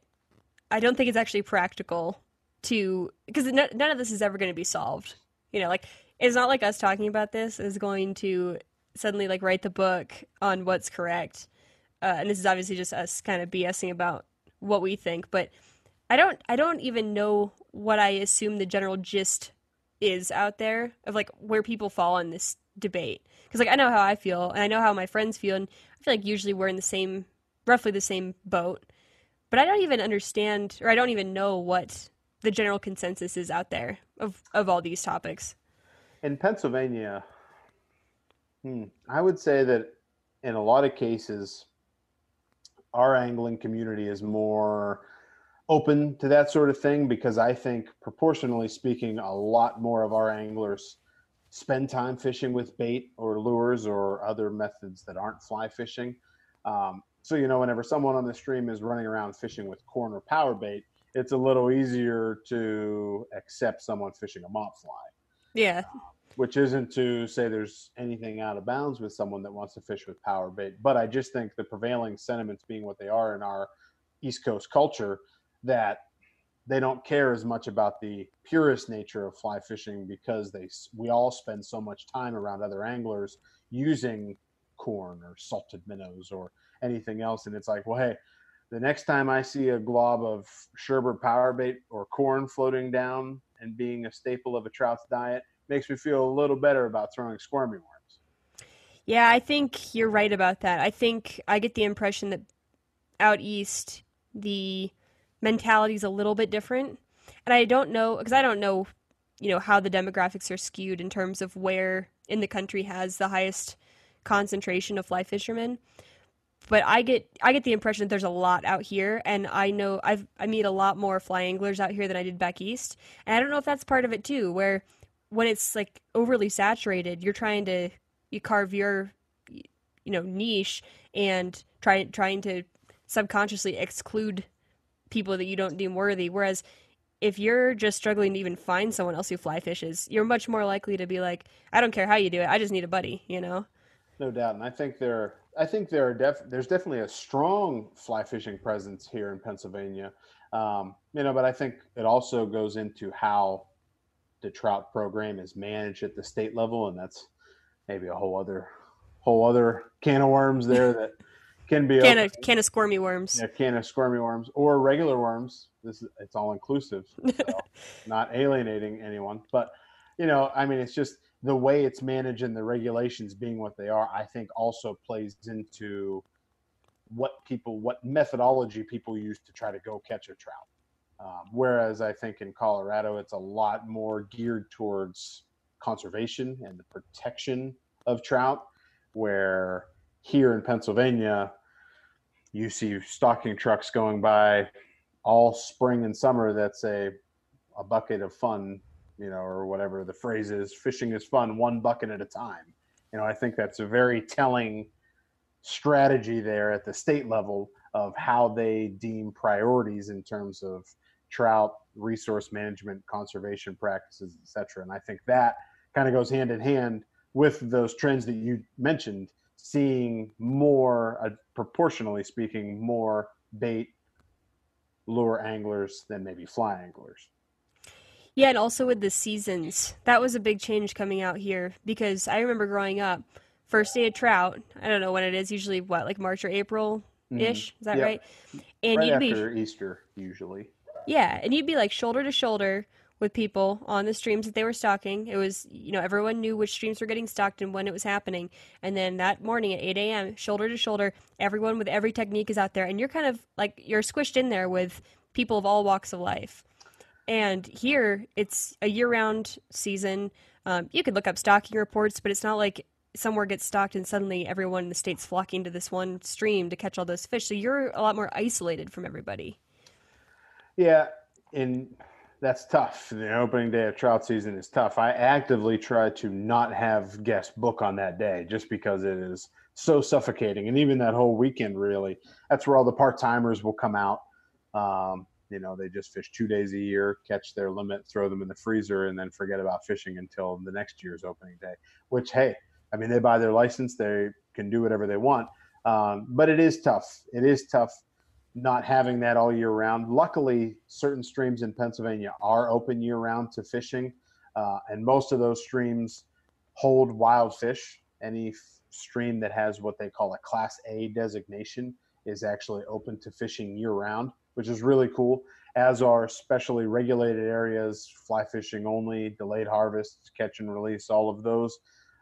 I don't think it's actually practical to because none, none of this is ever going to be solved. You know, like it's not like us talking about this is going to suddenly like write the book on what's correct. Uh, and this is obviously just us kind of BSing about what we think, but I don't I don't even know what I assume the general gist is out there of like where people fall in this debate. Because like I know how I feel and I know how my friends feel and I feel like usually we're in the same roughly the same boat. But I don't even understand or I don't even know what the general consensus is out there of, of all these topics. In Pennsylvania, hmm, I would say that in a lot of cases our angling community is more open to that sort of thing because I think, proportionally speaking, a lot more of our anglers spend time fishing with bait or lures or other methods that aren't fly fishing. Um, so, you know, whenever someone on the stream is running around fishing with corn or power bait, it's a little easier to accept someone fishing a mop fly. Yeah. Um, which isn't to say there's anything out of bounds with someone that wants to fish with power bait. But I just think the prevailing sentiments being what they are in our East Coast culture, that they don't care as much about the purest nature of fly fishing because they we all spend so much time around other anglers using corn or salted minnows or anything else, and it's like, well, hey. The next time I see a glob of sherbert power bait or corn floating down and being a staple of a trout's diet, makes me feel a little better about throwing squirmy worms. Yeah, I think you're right about that. I think I get the impression that out east the mentality is a little bit different, and I don't know because I don't know, you know, how the demographics are skewed in terms of where in the country has the highest concentration of fly fishermen. But I get I get the impression that there's a lot out here, and I know I've I meet a lot more fly anglers out here than I did back east, and I don't know if that's part of it too, where when it's like overly saturated, you're trying to you carve your you know niche and try trying to subconsciously exclude people that you don't deem worthy. Whereas if you're just struggling to even find someone else who fly fishes, you're much more likely to be like, I don't care how you do it, I just need a buddy, you know? No doubt, and I think there, I think there are def, there's definitely a strong fly fishing presence here in Pennsylvania. Um, you know, but I think it also goes into how the trout program is managed at the state level, and that's maybe a whole other whole other can of worms there that can be can of can of squirmy worms. Yeah, can of squirmy worms or regular worms. This is it's all inclusive, so [LAUGHS] not alienating anyone. But you know, I mean, it's just the way it's managed and the regulations being what they are. I think also plays into what people, what methodology people use to try to go catch a trout. Um, whereas I think in Colorado, it's a lot more geared towards conservation and the protection of trout. Where here in Pennsylvania, you see stocking trucks going by all spring and summer that's a a bucket of fun, you know, or whatever the phrase is, fishing is fun, one bucket at a time. You know, I think that's a very telling strategy there at the state level of how they deem priorities in terms of trout resource management, conservation practices, etc. And I think that kind of goes hand in hand with those trends that you mentioned, seeing more, uh, proportionally speaking, more bait lure anglers than maybe fly anglers. Yeah, and also with the seasons, that was a big change coming out here because I remember growing up, first day of trout. I don't know when it is. Usually, what like March or April ish. Mm-hmm. Is that yep. right? And right you'd after be Easter usually. Yeah, and you'd be like shoulder to shoulder with people on the streams that they were stocking. It was, you know, everyone knew which streams were getting stocked and when it was happening. And then that morning at 8 a.m., shoulder to shoulder, everyone with every technique is out there. And you're kind of like, you're squished in there with people of all walks of life. And here, it's a year round season. Um, you could look up stocking reports, but it's not like somewhere gets stocked and suddenly everyone in the state's flocking to this one stream to catch all those fish. So you're a lot more isolated from everybody. Yeah, and that's tough. The opening day of trout season is tough. I actively try to not have guests book on that day just because it is so suffocating. And even that whole weekend, really, that's where all the part timers will come out. Um, you know, they just fish two days a year, catch their limit, throw them in the freezer, and then forget about fishing until the next year's opening day. Which, hey, I mean, they buy their license, they can do whatever they want. Um, but it is tough. It is tough not having that all year round. Luckily, certain streams in Pennsylvania are open year round to fishing, uh, and most of those streams hold wild fish. Any f- stream that has what they call a Class A designation is actually open to fishing year round, which is really cool. As are specially regulated areas, fly fishing only, delayed harvest, catch and release, all of those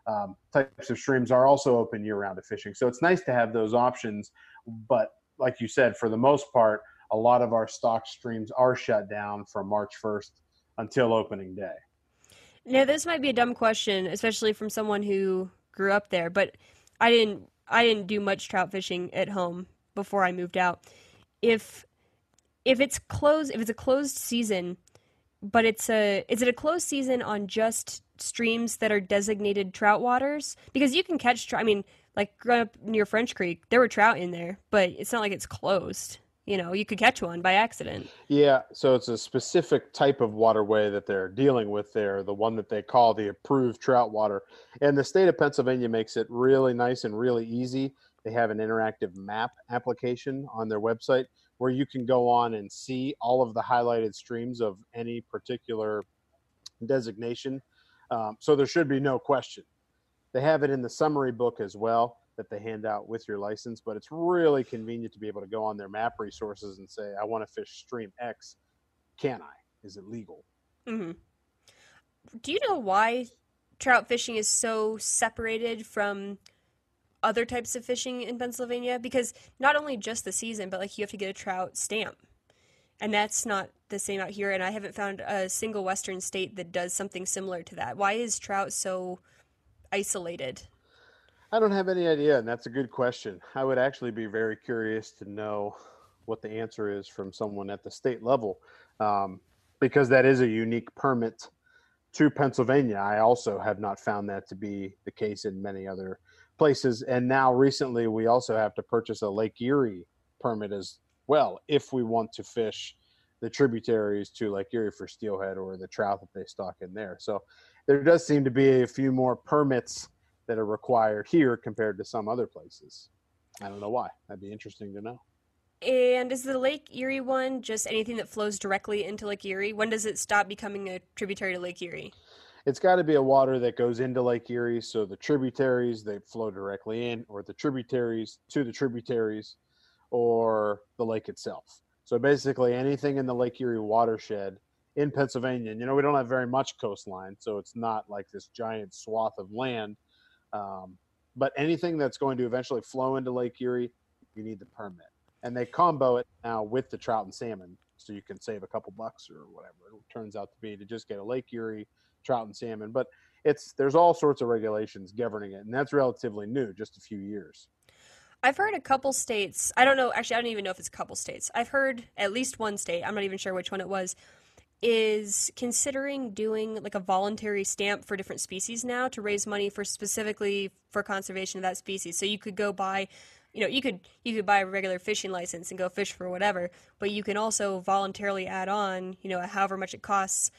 um, types of streams are also open year round to fishing. So it's nice to have those options, but like you said, for the most part, a lot of our stock streams are shut down from March 1st until opening day. Now, this might be a dumb question, especially from someone who grew up there, but I didn't I didn't do much trout fishing at home before I moved out. If if it's closed, if it's a closed season, but it's a is it a closed season on just streams that are designated trout waters? Because you can catch trout. I mean, like growing up near French Creek, there were trout in there, but it's not like it's closed. You know, you could catch one by accident. Yeah, so it's a specific type of waterway that they're dealing with there, the one that they call the approved trout water. And the state of Pennsylvania makes it really nice and really easy. They have an interactive map application on their website where you can go on and see all of the highlighted streams of any particular designation. Um, so there should be no question they have it in the summary book as well that they hand out with your license, but it's really convenient to be able to go on their map resources and say, I want to fish stream X. Can I? Is it legal? Mm-hmm. Do you know why trout fishing is so separated from other types of fishing in Pennsylvania? Because not only just the season, but like you have to get a trout stamp. And that's not the same out here. And I haven't found a single Western state that does something similar to that. Why is trout so isolated? I don't have any idea, and that's a good question. I would actually be very curious to know what the answer is from someone at the state level, um, because that is a unique permit to Pennsylvania. I also have not found that to be the case in many other places. And now, recently, we also have to purchase a Lake Erie permit as well if we want to fish the tributaries to Lake Erie for steelhead or the trout that they stock in there. So there does seem to be a few more permits that are required here compared to some other places. I don't know why. That'd be interesting to know. And is the Lake Erie one just anything that flows directly into Lake Erie? When does it stop becoming a tributary to Lake Erie? It's got to be a water that goes into Lake Erie. So the tributaries, they flow directly in, or the tributaries to the tributaries, or the lake itself. So basically, anything in the Lake Erie watershed in Pennsylvania. And, you know, we don't have very much coastline, so it's not like this giant swath of land. Um, but anything that's going to eventually flow into Lake Erie you need the permit. And they combo it now with the trout and salmon, so you can save a couple bucks or whatever it turns out to be to just get a Lake Erie trout and salmon. But it's there's all sorts of regulations governing it, and that's relatively new, just a few years. I've heard a couple states. I don't know. Actually, I don't even know if it's a couple states. I've heard at least one state. I'm not even sure which one it was. Is considering doing like a voluntary stamp for different species now to raise money for specifically for conservation of that species. So you could go buy, you know, you could you could buy a regular fishing license and go fish for whatever, but you can also voluntarily add on, you know, however much it costs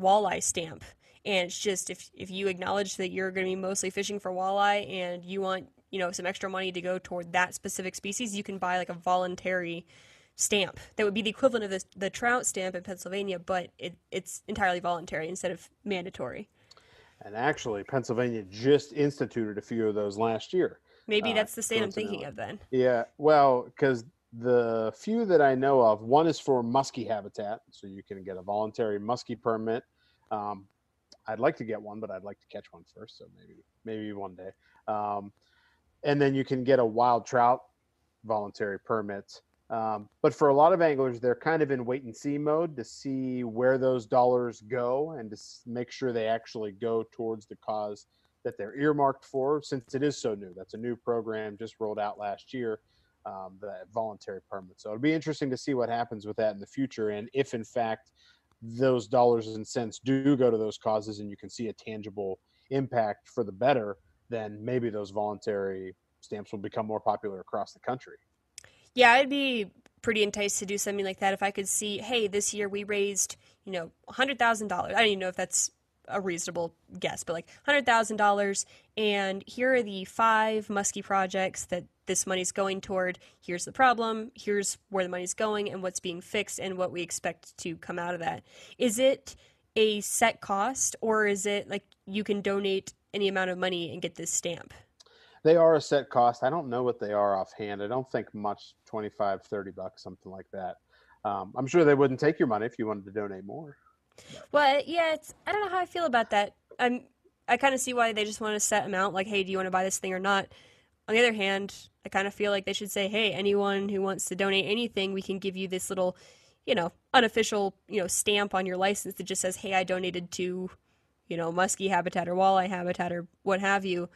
walleye stamp. And it's just if if you acknowledge that you're going to be mostly fishing for walleye and you want you know some extra money to go toward that specific species, you can buy like a voluntary stamp that would be the equivalent of the, the trout stamp in Pennsylvania, but it, it's entirely voluntary instead of mandatory. And actually, Pennsylvania just instituted a few of those last year. Maybe uh, that's the state I'm thinking of then. Yeah, well, because the few that I know of, one is for muskie habitat, so you can get a voluntary muskie permit. Um, I'd like to get one, but I'd like to catch one first, so maybe maybe one day. Um, and then you can get a wild trout voluntary permit. Um, but for a lot of anglers, they're kind of in wait and see mode to see where those dollars go and to make sure they actually go towards the cause that they're earmarked for. Since it is so new, that's a new program just rolled out last year, um, the voluntary permit. So it'll be interesting to see what happens with that in the future, and if in fact those dollars and cents do go to those causes, and you can see a tangible impact for the better then maybe those voluntary stamps will become more popular across the country. Yeah, I'd be pretty enticed to do something like that if I could see, hey, this year we raised, you know, $100,000. I don't even know if that's a reasonable guess, but like $100,000. And here are the five muskie projects that this money's going toward. Here's the problem. Here's where the money's going and what's being fixed and what we expect to come out of that. Is it a set cost or is it like you can donate any amount of money and get this stamp? They are a set cost. I don't know what they are offhand. I don't think much 25, 30 bucks, something like that. Um, I'm sure they wouldn't take your money if you wanted to donate more. Well, yeah, it's I don't know how I feel about that. I'm I kind of see why they just want to set amount like, hey, do you want to buy this thing or not? On the other hand, I kind of feel like they should say, hey, anyone who wants to donate anything, we can give you this little, you know, unofficial, you know, stamp on your license that just says, hey, I donated to you know, muskie habitat or walleye habitat or what have you,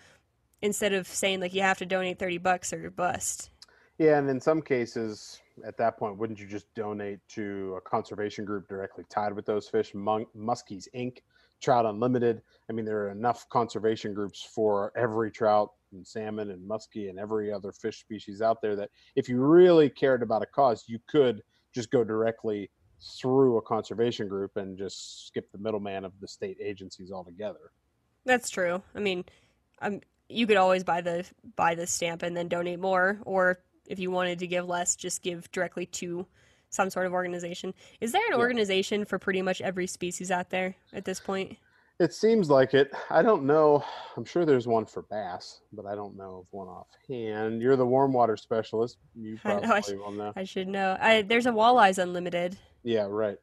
instead of saying like you have to donate 30 bucks or bust. Yeah, and in some cases, at that point, wouldn't you just donate to a conservation group directly tied with those fish? Mon- Muskies Inc., Trout Unlimited. I mean, there are enough conservation groups for every trout and salmon and muskie and every other fish species out there that if you really cared about a cause, you could just go directly through a conservation group and just skip the middleman of the state agencies altogether. That's true. I mean, um, you could always buy the buy the stamp and then donate more, or if you wanted to give less, just give directly to some sort of organization. Is there an yeah. organization for pretty much every species out there at this point? It seems like it. I don't know. I'm sure there's one for bass, but I don't know of one offhand. You're the warm water specialist. You probably [LAUGHS] I know, I sh- will know. I should know. I, there's a walleyes unlimited. Yeah, right.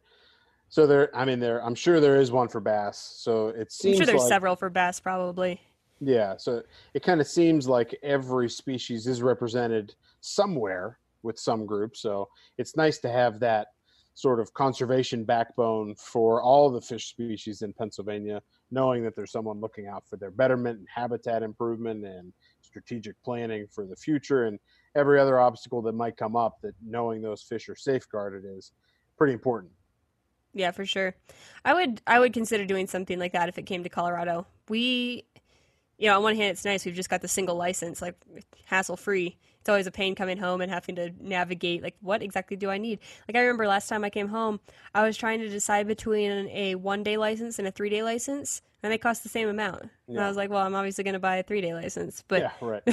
So there, I mean, there. I'm sure there is one for bass. So it seems. I'm sure there's like, several for bass, probably. Yeah. So it kind of seems like every species is represented somewhere with some group. So it's nice to have that sort of conservation backbone for all the fish species in Pennsylvania, knowing that there's someone looking out for their betterment and habitat improvement and strategic planning for the future and every other obstacle that might come up that knowing those fish are safeguarded is pretty important. Yeah, for sure. I would I would consider doing something like that if it came to Colorado. We you know, on one hand it's nice we've just got the single license, like hassle free. It's always a pain coming home and having to navigate like what exactly do I need? Like I remember last time I came home, I was trying to decide between a one day license and a three day license, and they cost the same amount. Yeah. And I was like, well, I'm obviously going to buy a three day license, but yeah, right.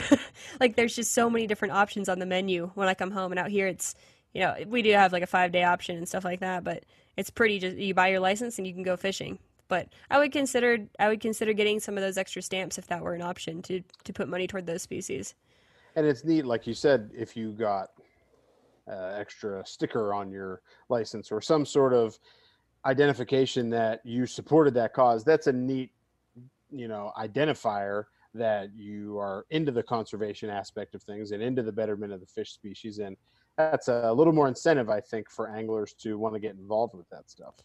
[LAUGHS] like there's just so many different options on the menu when I come home, and out here it's you know, we do have like a five day option and stuff like that, but it's pretty just you buy your license and you can go fishing. But I would consider I would consider getting some of those extra stamps if that were an option to to put money toward those species. And it's neat, like you said, if you got uh, extra sticker on your license or some sort of identification that you supported that cause, that's a neat, you know, identifier that you are into the conservation aspect of things and into the betterment of the fish species and that's a little more incentive i think for anglers to want to get involved with that stuff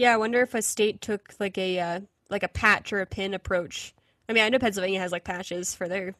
yeah i wonder if a state took like a uh, like a patch or a pin approach. I mean i know pennsylvania has like patches for their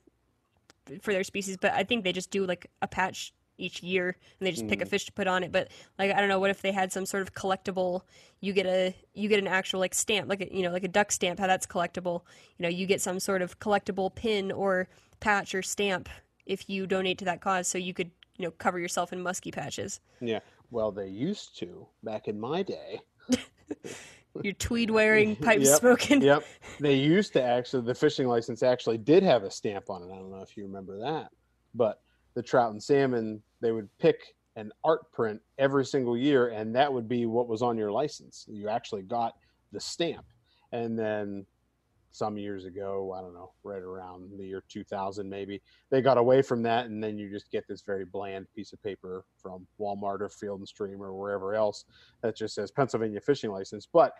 for their species but i think they just do like a patch each year and they just pick a mm. fish to put on it. But like i don't know what if they had some sort of collectible you get a you get an actual like stamp like a you know like a duck stamp how that's collectible. You know you get some sort of collectible pin or patch or stamp if you donate to that cause so you could you know cover yourself in musky patches. Yeah. Well they used to back in my day [LAUGHS] [LAUGHS] your tweed wearing [LAUGHS] pipe yep, smoking. yep. They used to actually the fishing license actually did have a stamp on it. I don't know if you remember that but the trout and salmon they would pick an art print every single year, and that would be what was on your license. You actually got the stamp, and then some years ago, I don't know, right around the year 2000, maybe. They got away from that, and then you just get this very bland piece of paper from Walmart or Field and Stream or wherever else that just says Pennsylvania fishing license. But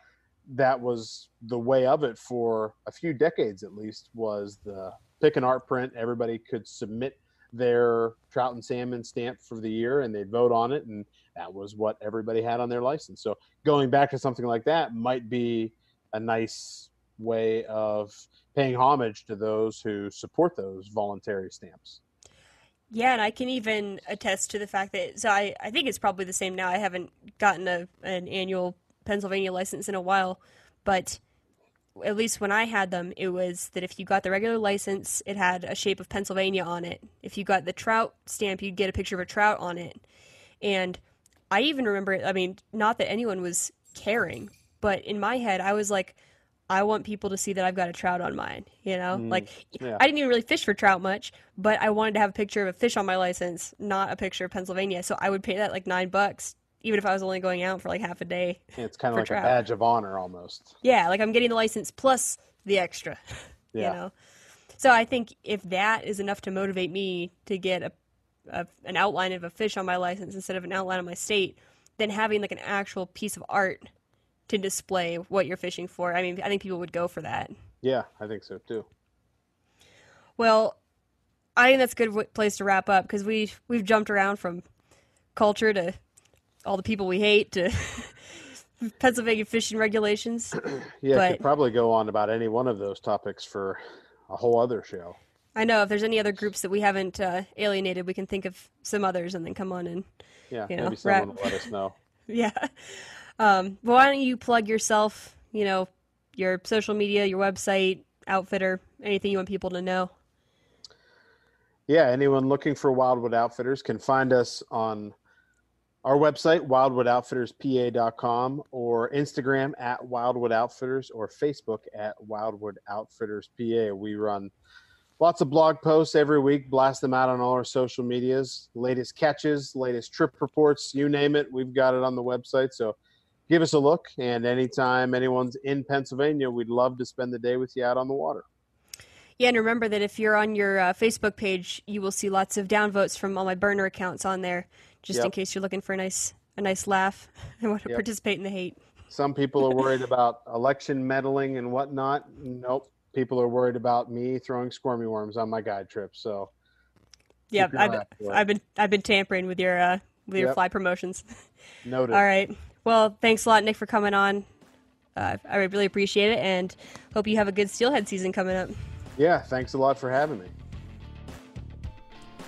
that was the way of it for a few decades at least was the pick an art print. Everybody could submit their trout and salmon stamp for the year and they'd vote on it and that was what everybody had on their license. So going back to something like that might be a nice way of paying homage to those who support those voluntary stamps yeah and i can even attest to the fact that so i, I think it's probably the same now i haven't gotten a, an annual pennsylvania license in a while but at least when I had them, it was that if you got the regular license, it had a shape of Pennsylvania on it. If you got the trout stamp, you'd get a picture of a trout on it. And I even remember, I mean, not that anyone was caring, but in my head, I was like, I want people to see that I've got a trout on mine. You know, mm, like yeah. I didn't even really fish for trout much, but I wanted to have a picture of a fish on my license, not a picture of Pennsylvania. So I would pay that like nine bucks even if I was only going out for like half a day. it's kind of like trout. a badge of honor almost. Yeah, like I'm getting the license plus the extra. [LAUGHS] Yeah. You know. So I think if that is enough to motivate me to get a, a, an outline of a fish on my license instead of an outline of my state, then having like an actual piece of art to display what you're fishing for. I mean, I think people would go for that. Yeah, I think so too. Well, I think that's a good place to wrap up because we we've jumped around from culture to all the people we hate to [LAUGHS] Pennsylvania fishing regulations. [CLEARS THROAT] yeah, but, could probably go on about any one of those topics for a whole other show. I know if there's any other groups that we haven't uh, alienated, we can think of some others and then come on and yeah, you know, maybe someone will let us know. [LAUGHS] yeah. Um, but why don't you plug yourself? You know, your social media, your website, outfitter, anything you want people to know. Yeah, anyone looking for Wildwood Outfitters can find us on our website, wildwoodoutfitterspa.com, or Instagram at Wildwood Outfitters, or Facebook at Wildwood Outfitters PA. We run lots of blog posts every week, blast them out on all our social medias. Latest catches, latest trip reports, you name it, we've got it on the website. So give us a look. And anytime anyone's in Pennsylvania, we'd love to spend the day with you out on the water. Yeah, and remember that if you're on your uh, Facebook page, you will see lots of downvotes from all my burner accounts on there just yep. in case you're looking for a nice a nice laugh [LAUGHS] and want to yep. participate in the hate. Some people are worried about election meddling and whatnot. Nope. People are worried about me throwing squirmy worms on my guide trip. So yeah, I've, I've been I've been tampering with your uh, with your yep. fly promotions. [LAUGHS] Noted. All right. Well, thanks a lot, Nick, for coming on. Uh, I really appreciate it, and hope you have a good steelhead season coming up. Yeah, thanks a lot for having me.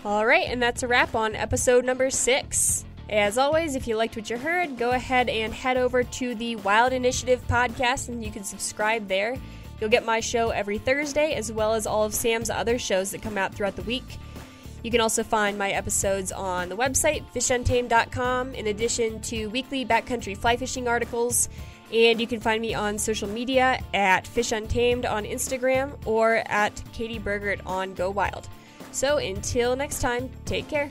All right, and that's a wrap on episode number six. As always, if you liked what you heard, go ahead and head over to the Wild Initiative podcast and you can subscribe there. You'll get my show every Thursday, as well as all of Sam's other shows that come out throughout the week. You can also find my episodes on the website, fishuntamed.com, in addition to weekly backcountry fly fishing articles. And you can find me on social media at Fish Untamed on Instagram or at Katie Burgert on Go Wild. So until next time, take care.